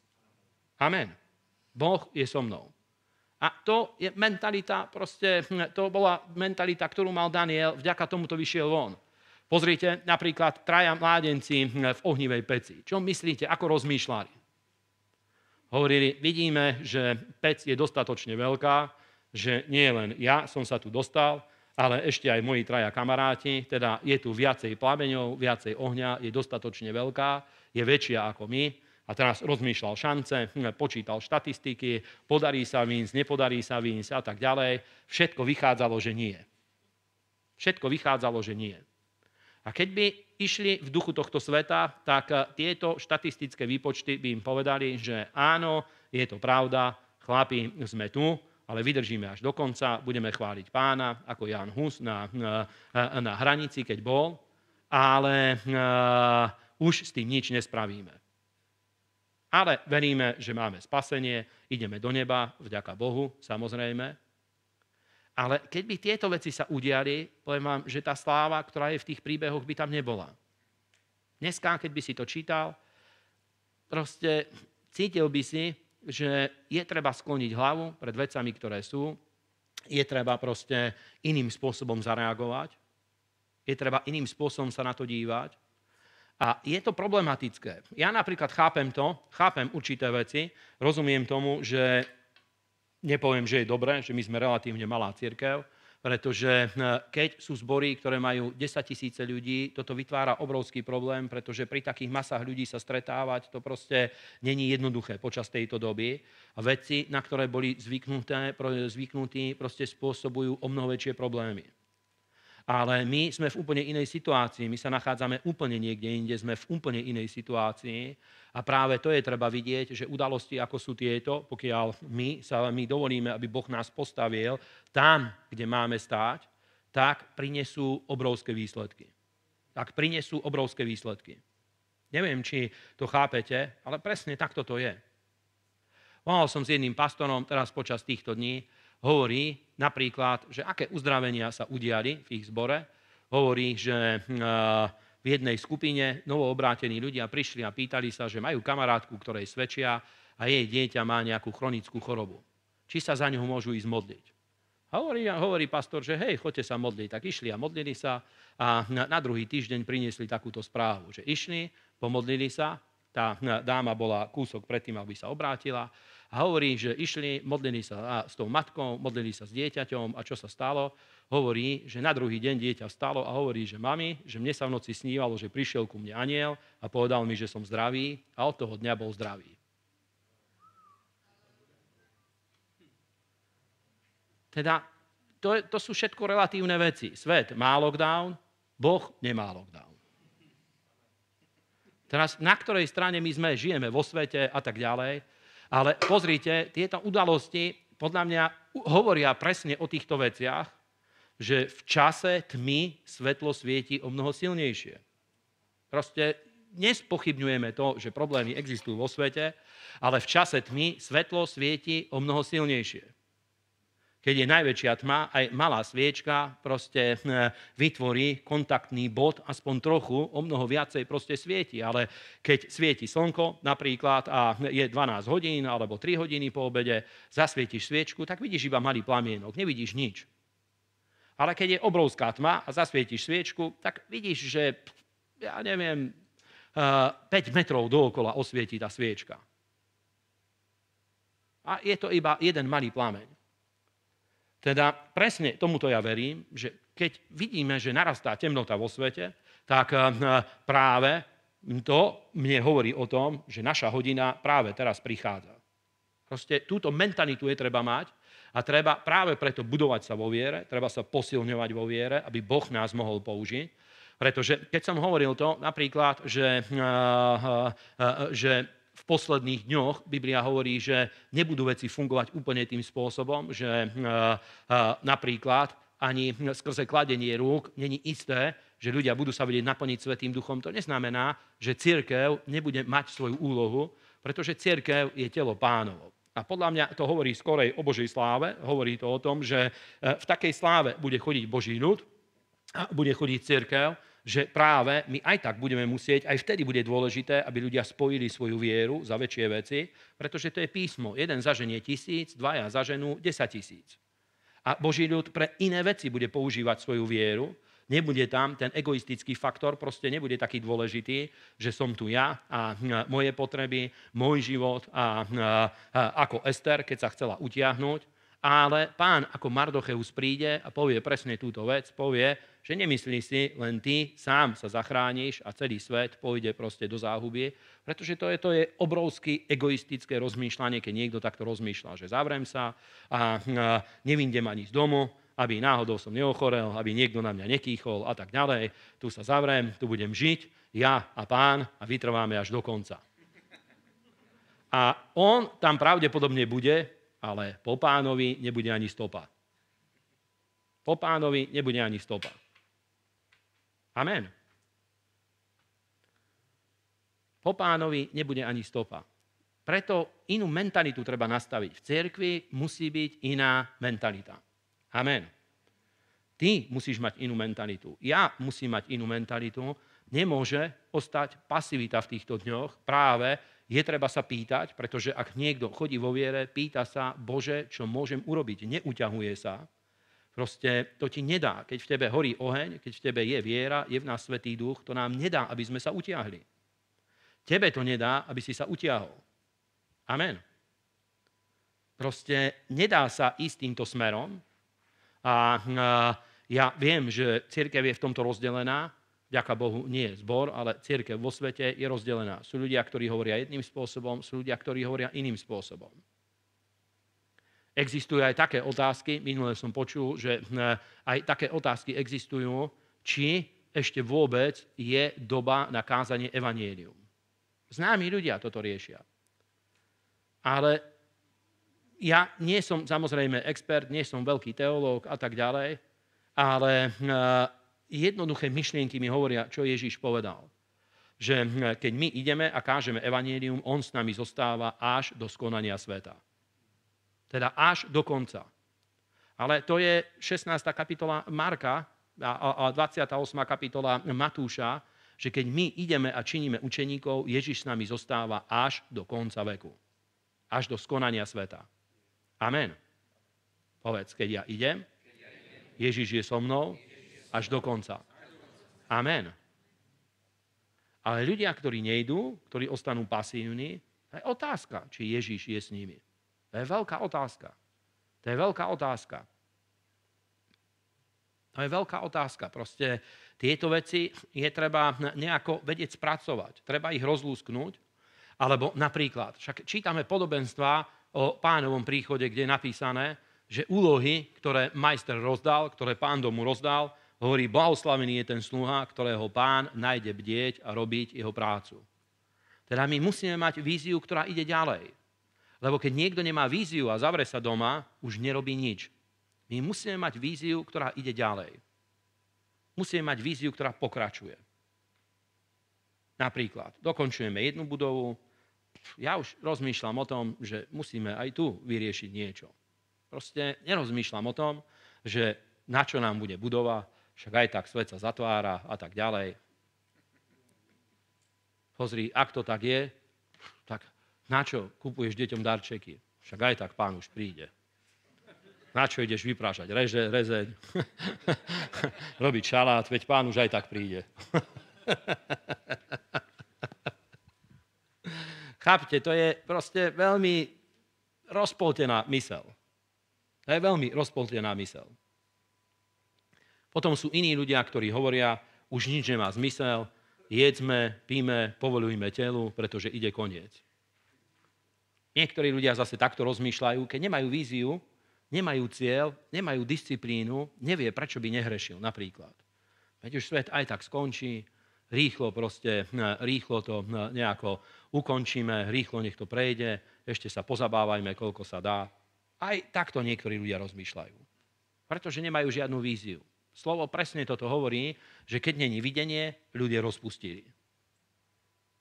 Amen. Boh je so mnou. A to je mentalita, proste, to bola mentalita, ktorú mal Daniel, vďaka tomu to vyšiel von. Pozrite napríklad traja mládenci v ohnivej peci. Čo myslíte, ako rozmýšľali? Hovorili, vidíme, že pec je dostatočne veľká, že nie len ja som sa tu dostal, ale ešte aj moji traja kamaráti, teda je tu viacej plameňov, viacej ohňa, je dostatočne veľká, je väčšia ako my. A teraz rozmýšľal šance, počítal štatistiky, podarí sa víc, nepodarí sa víc a tak ďalej. Všetko vychádzalo, že nie. Všetko vychádzalo, že nie. A keď by išli v duchu tohto sveta, tak eh, tieto štatistické výpočty by im povedali, že áno, je to pravda, chlapi, sme tu, ale vydržíme až do konca, budeme chváliť pána, ako Jan Hus na, na, na hranici, keď bol, ale uh, už s tým nič nespravíme. Ale veríme, že máme spasenie, ideme do neba, vďaka Bohu, samozrejme, ale keď by tieto veci sa udiali, poviem vám, že tá sláva, ktorá je v tých príbehoch, by tam nebola. Dneska, keď by si to čítal, proste cítil by si, že je treba skloniť hlavu pred vecami, ktoré sú, je treba proste iným spôsobom zareagovať, je treba iným spôsobom sa na to dívať. A je to problematické. Ja napríklad chápem to, chápem určité veci, rozumiem tomu, že Nepoviem, že je dobré, že my sme relatívne malá církev, pretože eh, keď sú zbory, ktoré majú 10 tisíce ľudí, toto vytvára obrovský problém, pretože pri takých masách ľudí sa stretávať, to proste není jednoduché počas tejto doby. A veci, na ktoré boli zvyknuté, zvyknutí, proste spôsobujú o mnoho väčšie problémy. Ale my sme v úplne inej situácii, my sa nachádzame úplne niekde inde, sme v úplne inej situácii a práve to je treba vidieť, že udalosti ako sú tieto, pokiaľ my sa my dovolíme, aby Boh nás postavil tam, kde máme stáť, tak prinesú obrovské výsledky. Tak prinesú obrovské výsledky. Neviem, či to chápete, ale presne takto to je. Mohol som s jedným pastorom teraz počas týchto dní hovorí napríklad, že aké uzdravenia sa udiali v ich zbore. Hovorí, že hm, v jednej skupine novoobrátení ľudia prišli a pýtali sa, že majú kamarátku, ktorej svedčia a jej dieťa má nejakú chronickú chorobu. Či sa za ňu môžu ísť modliť. Hovorí, hovorí pastor, že hej, choďte sa modliť. Tak išli a modlili sa a na, na druhý týždeň priniesli takúto správu, že išli, pomodlili sa, tá hm, dáma bola kúsok predtým, aby sa obrátila a hovorí, že išli, modlili sa s tou matkou, modlili sa s dieťaťom a čo sa stalo? Hovorí, že na druhý deň dieťa stalo a hovorí, že mami, že mne sa v noci snívalo, že prišiel ku mne aniel a povedal mi, že som zdravý a od toho dňa bol zdravý. Teda to, to sú všetko relatívne veci. Svet má lockdown, Boh nemá lockdown. Teraz na ktorej strane my sme, žijeme vo svete a tak ďalej, ale pozrite, tieto udalosti podľa mňa hovoria presne o týchto veciach, že v čase tmy svetlo svieti o mnoho silnejšie. Proste nespochybňujeme to, že problémy existujú vo svete, ale v čase tmy svetlo svieti o mnoho silnejšie keď je najväčšia tma, aj malá sviečka proste hm, vytvorí kontaktný bod, aspoň trochu, o mnoho viacej proste svieti. Ale keď svieti slnko napríklad a je 12 hodín alebo 3 hodiny po obede, zasvietiš sviečku, tak vidíš iba malý plamienok, nevidíš nič. Ale keď je obrovská tma a zasvietiš sviečku, tak vidíš, že, ja neviem, 5 metrov dookola osvieti tá sviečka. A je to iba jeden malý plameň. Teda presne tomuto ja verím, že keď vidíme, že narastá temnota vo svete, tak eh, práve to mne hovorí o tom, že naša hodina práve teraz prichádza. Proste túto mentalitu je treba mať a treba práve preto budovať sa vo viere, treba sa posilňovať vo viere, aby Boh nás mohol použiť. Pretože keď som hovoril to napríklad, že, eh, eh, že v posledných dňoch Biblia hovorí, že nebudú veci fungovať úplne tým spôsobom, že e, e, napríklad ani skrze kladenie rúk není isté, že ľudia budú sa vedieť naplniť Svetým duchom. To neznamená, že církev nebude mať svoju úlohu, pretože církev je telo pánovo. A podľa mňa to hovorí skorej o Božej sláve, hovorí to o tom, že e, v takej sláve bude chodiť Boží ľud, a bude chodiť církev, že práve my aj tak budeme musieť, aj vtedy bude dôležité, aby ľudia spojili svoju vieru za väčšie veci, pretože to je písmo. Jeden zaženie tisíc, dvaja zaženú desať tisíc. A Boží ľud pre iné veci bude používať svoju vieru, nebude tam ten egoistický faktor, proste nebude taký dôležitý, že som tu ja a moje potreby, môj život a, a, a ako Ester, keď sa chcela utiahnuť, ale pán ako Mardocheus príde a povie presne túto vec, povie, že nemyslí si, len ty sám sa zachrániš a celý svet pôjde proste do záhuby, pretože to je, to je obrovské egoistické rozmýšľanie, keď niekto takto rozmýšľa, že zavrem sa a, a nevindem ani z domu, aby náhodou som neochorel, aby niekto na mňa nekýchol a tak ďalej. Tu sa zavrem, tu budem žiť, ja a pán a vytrváme až do konca. A on tam pravdepodobne bude, ale po pánovi nebude ani stopa. Po pánovi nebude ani stopa. Amen. Po pánovi nebude ani stopa. Preto inú mentalitu treba nastaviť. V cerkvi musí byť iná mentalita. Amen. Ty musíš mať inú mentalitu. Ja musím mať inú mentalitu. Nemôže ostať pasivita v týchto dňoch. Práve je treba sa pýtať, pretože ak niekto chodí vo viere, pýta sa, Bože, čo môžem urobiť? Neuťahuje sa, Proste to ti nedá. Keď v tebe horí oheň, keď v tebe je viera, je v nás Svetý duch, to nám nedá, aby sme sa utiahli. Tebe to nedá, aby si sa utiahol. Amen. Proste nedá sa ísť týmto smerom. A, ja viem, že církev je v tomto rozdelená. Ďaká Bohu nie je zbor, ale církev vo svete je rozdelená. Sú ľudia, ktorí hovoria jedným spôsobom, sú ľudia, ktorí hovoria iným spôsobom. Existujú aj také otázky, minule som počul, že hm, aj také otázky existujú, či ešte vôbec je doba na kázanie evanielium. Známi ľudia toto riešia. Ale ja nie som samozrejme expert, nie som veľký teológ a tak ďalej, ale hm, jednoduché myšlienky mi hovoria, čo Ježiš povedal. Že hm, keď my ideme a kážeme evanielium, on s nami zostáva až do skonania sveta. Teda až do konca. Ale to je 16. kapitola Marka a 28. kapitola Matúša, že keď my ideme a činíme učeníkov, Ježiš s nami zostáva až do konca veku. Až do skonania sveta. Amen. Povedz, keď ja idem, Ježiš je so mnou až do konca. Amen. Ale ľudia, ktorí nejdú, ktorí ostanú pasívni, je otázka, či Ježiš je s nimi. To je veľká otázka. To je veľká otázka. To je veľká otázka. Proste tieto veci je treba nejako vedieť spracovať. Treba ich rozlúsknuť. Alebo napríklad, však čítame podobenstva o pánovom príchode, kde je napísané, že úlohy, ktoré majster rozdal, ktoré pán domu rozdal, hovorí, blahoslavený je ten sluha, ktorého pán nájde bdieť a robiť jeho prácu. Teda my musíme mať víziu, ktorá ide ďalej. Lebo keď niekto nemá víziu a zavre sa doma, už nerobí nič. My musíme mať víziu, ktorá ide ďalej. Musíme mať víziu, ktorá pokračuje. Napríklad, dokončujeme jednu budovu, ja už rozmýšľam o tom, že musíme aj tu vyriešiť niečo. Proste nerozmýšľam o tom, že na čo nám bude budova, však aj tak svet sa zatvára a tak ďalej. Pozri, ak to tak je, tak na čo kupuješ deťom darčeky? Však aj tak pán už príde. Na čo ideš vyprášať reže, rezeň, [LAUGHS] robiť šalát, veď pán už aj tak príde. [LAUGHS] Chápte, to je proste veľmi rozpoltená mysel. To je veľmi rozpoltená mysel. Potom sú iní ľudia, ktorí hovoria, už nič nemá zmysel, jedzme, píme, povolujme telu, pretože ide koniec. Niektorí ľudia zase takto rozmýšľajú, keď nemajú víziu, nemajú cieľ, nemajú disciplínu, nevie, prečo by nehrešil napríklad. Veď už svet aj tak skončí, rýchlo proste, hm, rýchlo to hm, nejako ukončíme, rýchlo nech to prejde, ešte sa pozabávajme, koľko sa dá. Aj takto niektorí ľudia rozmýšľajú. Pretože nemajú žiadnu víziu. Slovo presne toto hovorí, že keď není videnie, ľud je rozpustili.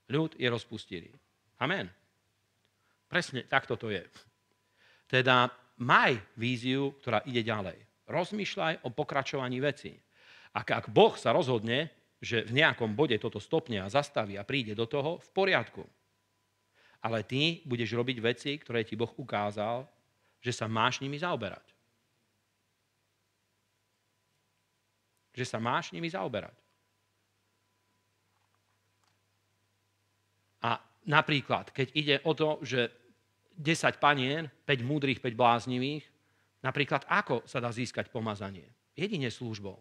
Ľud je rozpustili. Amen. Presne takto to je. Teda maj víziu, ktorá ide ďalej. Rozmýšľaj o pokračovaní veci. Ak, ak Boh sa rozhodne, že v nejakom bode toto stopne a zastaví a príde do toho, v poriadku. Ale ty budeš robiť veci, ktoré ti Boh ukázal, že sa máš nimi zaoberať. Že sa máš nimi zaoberať. A napríklad, keď ide o to, že 10 panien, 5 múdrych, 5 bláznivých. Napríklad, ako sa dá získať pomazanie? Jedine službou.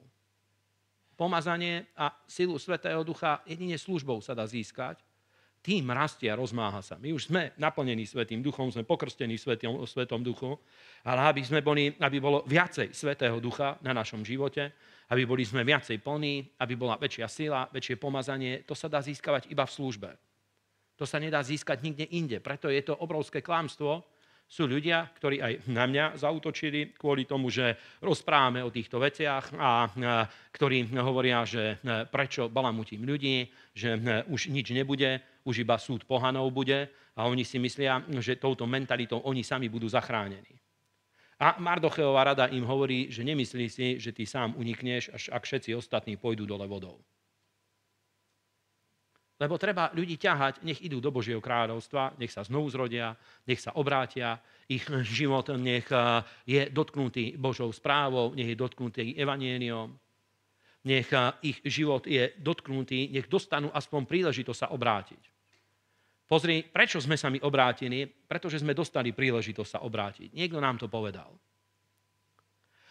Pomazanie a silu Svetého Ducha jedine službou sa dá získať. Tým rastie a rozmáha sa. My už sme naplnení Svetým Duchom, sme pokrstení Svetom, Svetom Duchu, ale aby, sme boli, aby bolo viacej Svetého Ducha na našom živote, aby boli sme viacej plní, aby bola väčšia sila, väčšie pomazanie, to sa dá získavať iba v službe. To sa nedá získať nikde inde. Preto je to obrovské klamstvo. Sú ľudia, ktorí aj na mňa zautočili kvôli tomu, že rozprávame o týchto veciach a ktorí hovoria, že prečo balamutím ľudí, že už nič nebude, už iba súd pohanov bude a oni si myslia, že touto mentalitou oni sami budú zachránení. A Mardocheová rada im hovorí, že nemyslí si, že ty sám unikneš, až ak všetci ostatní pôjdu dole vodou. Lebo treba ľudí ťahať, nech idú do Božieho kráľovstva, nech sa znovu zrodia, nech sa obrátia, ich [LAUGHS] život nech eh, je dotknutý Božou správou, nech je dotknutý evanieniom, nech eh, ich život je dotknutý, nech dostanú aspoň príležitosť sa obrátiť. Pozri, prečo sme sa my obrátili? Pretože sme dostali príležitosť sa obrátiť. Niekto nám to povedal.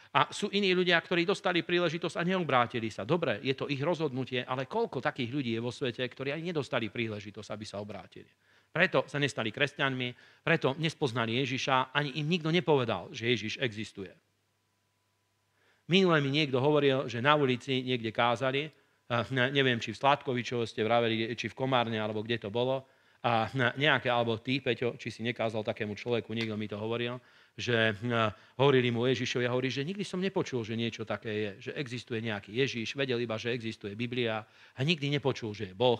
A sú iní ľudia, ktorí dostali príležitosť a neobrátili sa. Dobre, je to ich rozhodnutie, ale koľko takých ľudí je vo svete, ktorí aj nedostali príležitosť, aby sa obrátili. Preto sa nestali kresťanmi, preto nespoznali Ježiša, ani im nikto nepovedal, že Ježiš existuje. Minule mi niekto hovoril, že na ulici niekde kázali, neviem, či v Sladkovičovo ste vraveli, či v Komárne, alebo kde to bolo, a nejaké, alebo ty, Peťo, či si nekázal takému človeku, niekto mi to hovoril, že hm, hovorili mu Ježišovi a hovorí, že nikdy som nepočul, že niečo také je, že existuje nejaký Ježiš, vedel iba, že existuje Biblia a nikdy nepočul, že je Boh,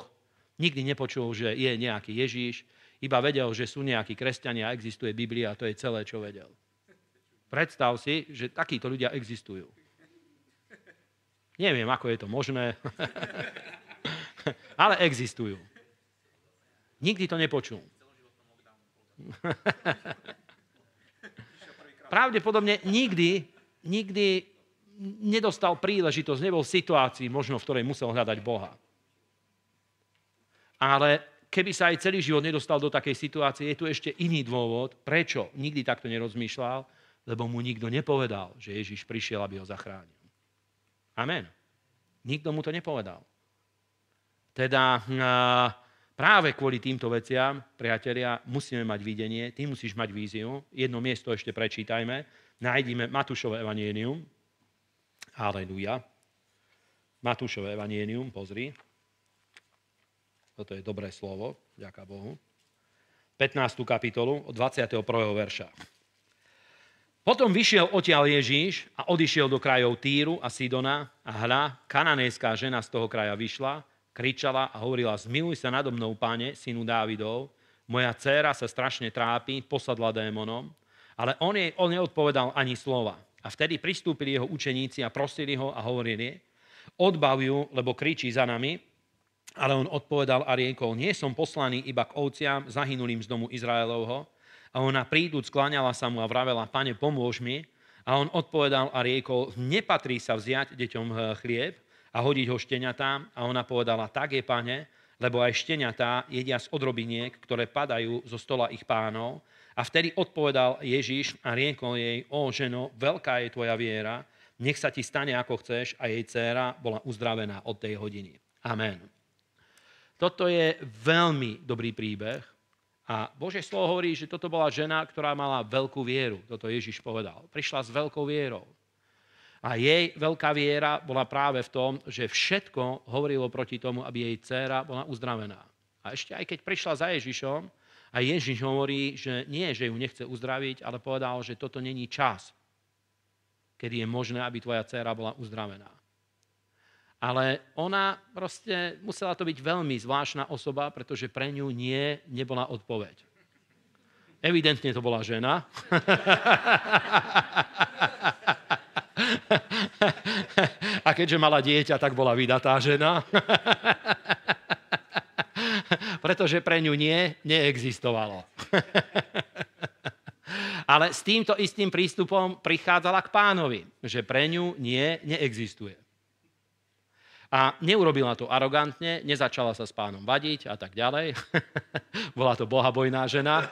nikdy nepočul, že je nejaký Ježiš, iba vedel, že sú nejakí kresťania a existuje Biblia a to je celé, čo vedel. Predstav si, že takíto ľudia existujú. Neviem, ako je to možné, [LAUGHS] ale existujú. Nikdy to nepočul. [LAUGHS] pravdepodobne nikdy, nikdy nedostal príležitosť, nebol v situácii možno, v ktorej musel hľadať Boha. Ale keby sa aj celý život nedostal do takej situácie, je tu ešte iný dôvod, prečo nikdy takto nerozmýšľal, lebo mu nikto nepovedal, že Ježiš prišiel, aby ho zachránil. Amen. Nikto mu to nepovedal. Teda práve kvôli týmto veciam, priatelia, musíme mať videnie, ty musíš mať víziu. Jedno miesto ešte prečítajme. Nájdime Matúšové evanienium. Aleluja. Matúšové evanienium, pozri. Toto je dobré slovo, ďaká Bohu. 15. kapitolu od 21. verša. Potom vyšiel odtiaľ Ježíš a odišiel do krajov Týru a Sidona a hľa, kananejská žena z toho kraja vyšla, kričala a hovorila, zmiluj sa nado mnou, páne, synu Dávidov, moja dcéra sa strašne trápi, posadla démonom, ale on jej on neodpovedal ani slova. A vtedy pristúpili jeho učeníci a prosili ho a hovorili, odbav ju, lebo kričí za nami. Ale on odpovedal a riekol, nie som poslaný iba k ovciam zahynulým z domu Izraelovho. A ona príduc skláňala sa mu a vravela, pane, pomôž mi. A on odpovedal a riekol, nepatrí sa vziať deťom eh, chlieb a hodiť ho šteniatám. A ona povedala, tak je, pane, lebo aj šteniatá jedia z odrobiniek, ktoré padajú zo stola ich pánov. A vtedy odpovedal Ježiš a riekol jej, o ženo, veľká je tvoja viera, nech sa ti stane ako chceš a jej dcéra bola uzdravená od tej hodiny. Amen. Toto je veľmi dobrý príbeh a Bože slovo hovorí, že toto bola žena, ktorá mala veľkú vieru. Toto Ježiš povedal. Prišla s veľkou vierou. A jej veľká viera bola práve v tom, že všetko hovorilo proti tomu, aby jej dcéra bola uzdravená. A ešte aj keď prišla za Ježišom, a Ježiš hovorí, že nie, že ju nechce uzdraviť, ale povedal, že toto není čas, kedy je možné, aby tvoja dcéra bola uzdravená. Ale ona proste musela to byť veľmi zvláštna osoba, pretože pre ňu nie, nebola odpoveď. Evidentne to bola žena. [LAUGHS] [LAUGHS] A keďže mala dieťa, tak bola vydatá žena. [LAUGHS] Pretože pre ňu nie, neexistovalo. [LAUGHS] Ale s týmto istým prístupom prichádzala k pánovi, že pre ňu nie, neexistuje. A neurobila to arogantne, nezačala sa s pánom vadiť a tak ďalej. Bola to bohabojná žena.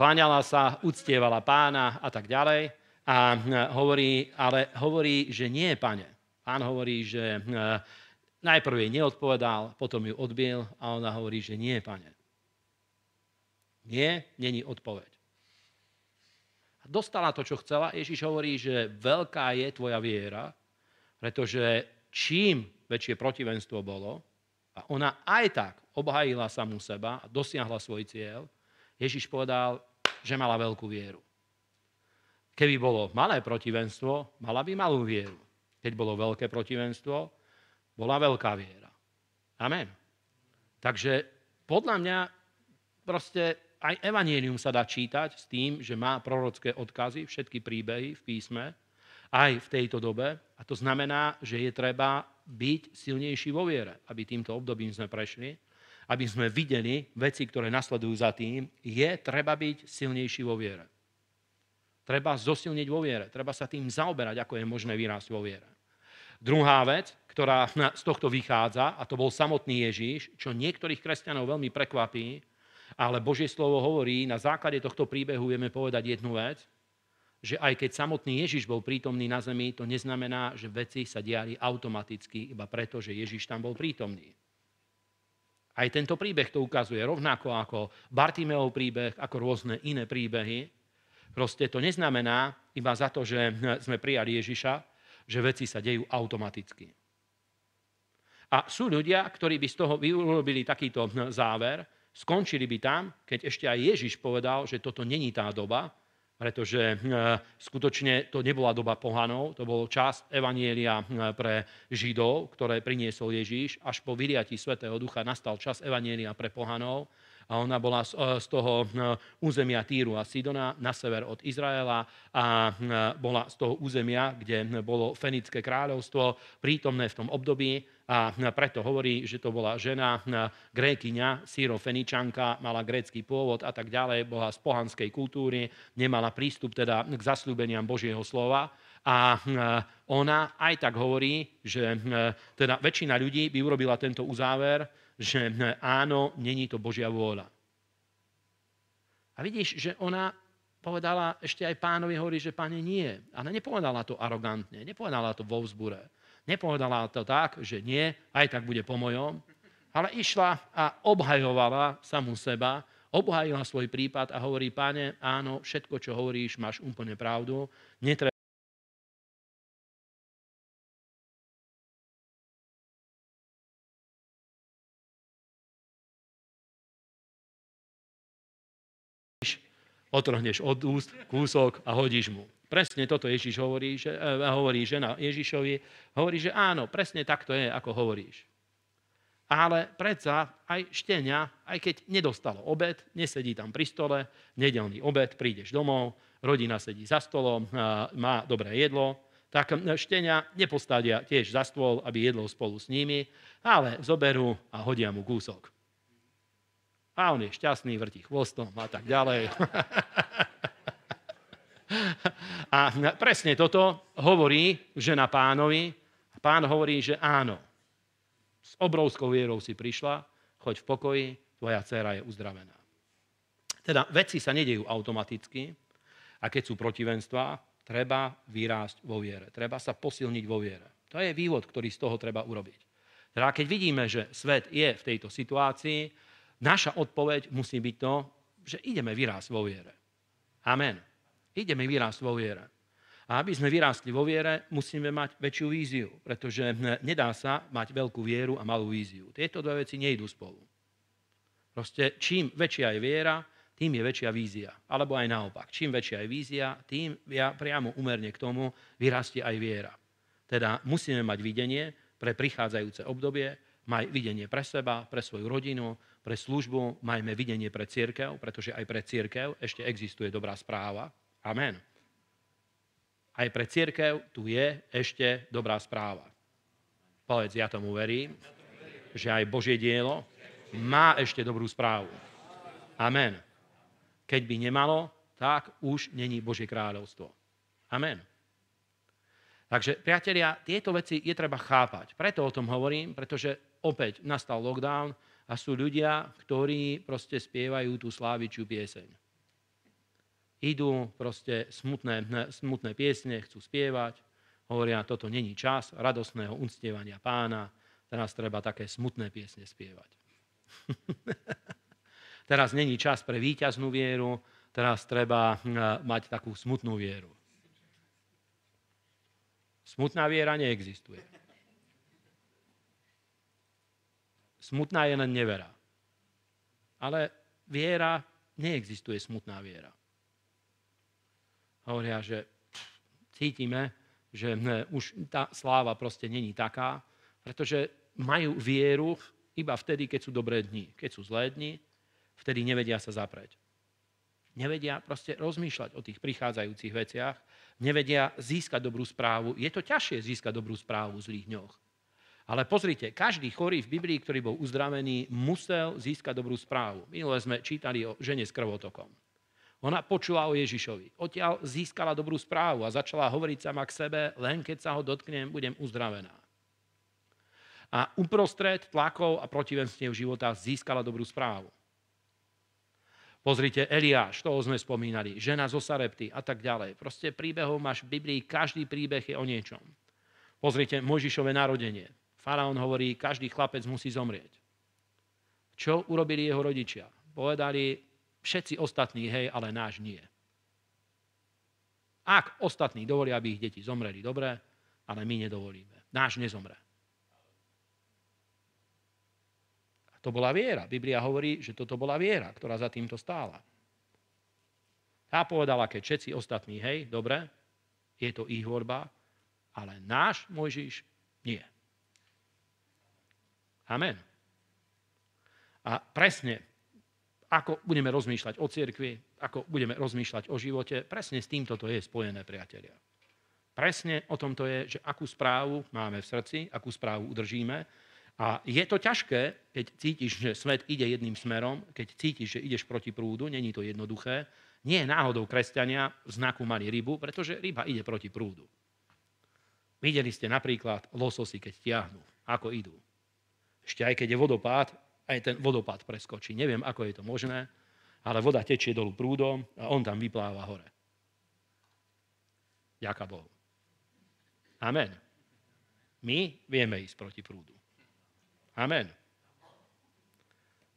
Kláňala sa, uctievala pána a tak ďalej. A hovorí, ale hovorí, že nie, pane. Pán hovorí, že e, najprv jej neodpovedal, potom ju odbil a ona hovorí, že nie, pane. Nie, není odpoveď. Dostala to, čo chcela. Ježiš hovorí, že veľká je tvoja viera, pretože čím väčšie protivenstvo bolo, a ona aj tak obhajila samú seba a dosiahla svoj cieľ, Ježiš povedal, že mala veľkú vieru. Keby bolo malé protivenstvo, mala by malú vieru. Keď bolo veľké protivenstvo, bola veľká viera. Amen. Takže podľa mňa proste aj Evangelium sa dá čítať s tým, že má prorocké odkazy, všetky príbehy v písme, aj v tejto dobe. A to znamená, že je treba byť silnejší vo viere, aby týmto obdobím sme prešli, aby sme videli veci, ktoré nasledujú za tým, je treba byť silnejší vo viere. Treba zosilniť vo viere, treba sa tým zaoberať, ako je možné vyrásť vo viere. Druhá vec, ktorá z tohto vychádza, a to bol samotný Ježíš, čo niektorých kresťanov veľmi prekvapí, ale Božie slovo hovorí, na základe tohto príbehu vieme povedať jednu vec, že aj keď samotný Ježiš bol prítomný na zemi, to neznamená, že veci sa diali automaticky iba preto, že Ježiš tam bol prítomný. Aj tento príbeh to ukazuje, rovnako ako Bartimeov príbeh, ako rôzne iné príbehy. Proste to neznamená iba za to, že sme prijali Ježiša, že veci sa dejú automaticky. A sú ľudia, ktorí by z toho vyrobili takýto záver, skončili by tam, keď ešte aj Ježiš povedal, že toto není tá doba, pretože eh, skutočne to nebola doba pohanov, to bol čas Evanielia eh, pre Židov, ktoré priniesol Ježíš. Až po vyliatí Svetého Ducha nastal čas Evanielia pre pohanov a ona bola z, z toho územia Týru a Sidona na sever od Izraela a bola z toho územia, kde bolo Fenické kráľovstvo prítomné v tom období a preto hovorí, že to bola žena grékyňa, sírofeničanka, mala grécky pôvod a tak ďalej, bola z pohanskej kultúry, nemala prístup teda k zasľúbeniam Božieho slova. A ona aj tak hovorí, že teda väčšina ľudí by urobila tento uzáver, že áno, není to Božia vôľa. A vidíš, že ona povedala ešte aj pánovi, hovorí, že páne nie. Ale nepovedala to arogantne, nepovedala to vo vzbure. Nepovedala to tak, že nie, aj tak bude po mojom, ale išla a obhajovala samú seba, obhajila svoj prípad a hovorí, páne, áno, všetko, čo hovoríš, máš úplne pravdu, netreba otrhneš od úst kúsok a hodíš mu. Presne toto Ježiš hovorí, že, eh, hovorí žena Ježišovi. Hovorí, že áno, presne takto je, ako hovoríš. Ale predsa aj štenia, aj keď nedostalo obed, nesedí tam pri stole, nedelný obed, prídeš domov, rodina sedí za stolom, má dobré jedlo, tak štenia nepostadia tiež za stôl, aby jedlo spolu s nimi, ale zoberú a hodia mu kúsok. A on je šťastný, vrtí chvostom a tak ďalej. [LAUGHS] A presne toto hovorí žena pánovi. Pán hovorí, že áno. S obrovskou vierou si prišla, choď v pokoji, tvoja dcera je uzdravená. Teda veci sa nedejú automaticky a keď sú protivenstva, treba vyrásť vo viere. Treba sa posilniť vo viere. To je vývod, ktorý z toho treba urobiť. Teda keď vidíme, že svet je v tejto situácii, naša odpoveď musí byť to, že ideme vyrásť vo viere. Amen. Ideme vyrásť vo viere. A aby sme vyrástli vo viere, musíme mať väčšiu víziu, pretože nedá sa mať veľkú vieru a malú víziu. Tieto dve veci nejdú spolu. Proste čím väčšia je viera, tým je väčšia vízia. Alebo aj naopak. Čím väčšia je vízia, tým ja priamo umerne k tomu vyrastie aj viera. Teda musíme mať videnie pre prichádzajúce obdobie, maj videnie pre seba, pre svoju rodinu, pre službu, majme videnie pre církev, pretože aj pre církev ešte existuje dobrá správa, Amen. Aj pre církev tu je ešte dobrá správa. Povedz, ja tomu verím, že aj Božie dielo má ešte dobrú správu. Amen. Keď by nemalo, tak už není Božie kráľovstvo. Amen. Takže, priatelia, tieto veci je treba chápať. Preto o tom hovorím, pretože opäť nastal lockdown a sú ľudia, ktorí proste spievajú tú slávičiu pieseň idú proste smutné, smutné piesne, chcú spievať, hovoria, toto není čas radosného uctievania pána, teraz treba také smutné piesne spievať. [LAUGHS] teraz není čas pre víťaznú vieru, teraz treba mať takú smutnú vieru. Smutná viera neexistuje. Smutná je len nevera. Ale viera, neexistuje smutná viera hovoria, že cítime, že už tá sláva proste není taká, pretože majú vieru iba vtedy, keď sú dobré dni. Keď sú zlé dni, vtedy nevedia sa zapreť. Nevedia proste rozmýšľať o tých prichádzajúcich veciach, nevedia získať dobrú správu. Je to ťažšie získať dobrú správu v zlých dňoch. Ale pozrite, každý chorý v Biblii, ktorý bol uzdravený, musel získať dobrú správu. Minule sme čítali o žene s krvotokom. Ona počula o Ježišovi. Odtiaľ získala dobrú správu a začala hovoriť sama k sebe, len keď sa ho dotknem, budem uzdravená. A uprostred tlakov a protivenstiev života získala dobrú správu. Pozrite, Eliáš, toho sme spomínali, žena zo Sarepty a tak ďalej. Proste príbehov máš v Biblii, každý príbeh je o niečom. Pozrite, Mojžišové narodenie. Faraón hovorí, každý chlapec musí zomrieť. Čo urobili jeho rodičia? Povedali, Všetci ostatní, hej, ale náš nie. Ak ostatní dovolia, aby ich deti zomreli, dobre, ale my nedovolíme. Náš nezomre. A to bola viera. Biblia hovorí, že toto bola viera, ktorá za týmto stála. Tá povedala, keď všetci ostatní, hej, dobre, je to ich vorba, ale náš Mojžiš nie. Amen. A presne ako budeme rozmýšľať o cirkvi, ako budeme rozmýšľať o živote, presne s týmto to je spojené, priatelia. Presne o tom to je, že akú správu máme v srdci, akú správu udržíme. A je to ťažké, keď cítiš, že svet ide jedným smerom, keď cítiš, že ideš proti prúdu, není to jednoduché. Nie je náhodou kresťania v znaku mali rybu, pretože ryba ide proti prúdu. Videli ste napríklad lososy, keď tiahnu, ako idú. Ešte aj keď je vodopád, aj ten vodopád preskočí. Neviem, ako je to možné, ale voda tečie dolu prúdom a on tam vypláva hore. Ďaká Bohu. Amen. My vieme ísť proti prúdu. Amen.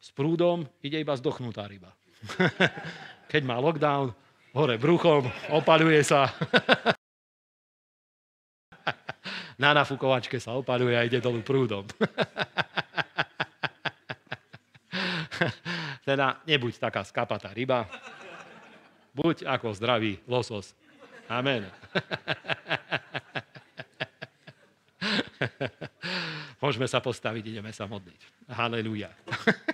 S prúdom ide iba zdochnutá ryba. [LAUGHS] Keď má lockdown, hore bruchom, opaluje sa. [LAUGHS] Na nafukovačke sa opaluje a ide dolu prúdom. [LAUGHS] teda nebuď taká skapatá ryba, buď ako zdravý losos. Amen. [LAUGHS] Môžeme sa postaviť, ideme sa modliť. Halelujá. [LAUGHS]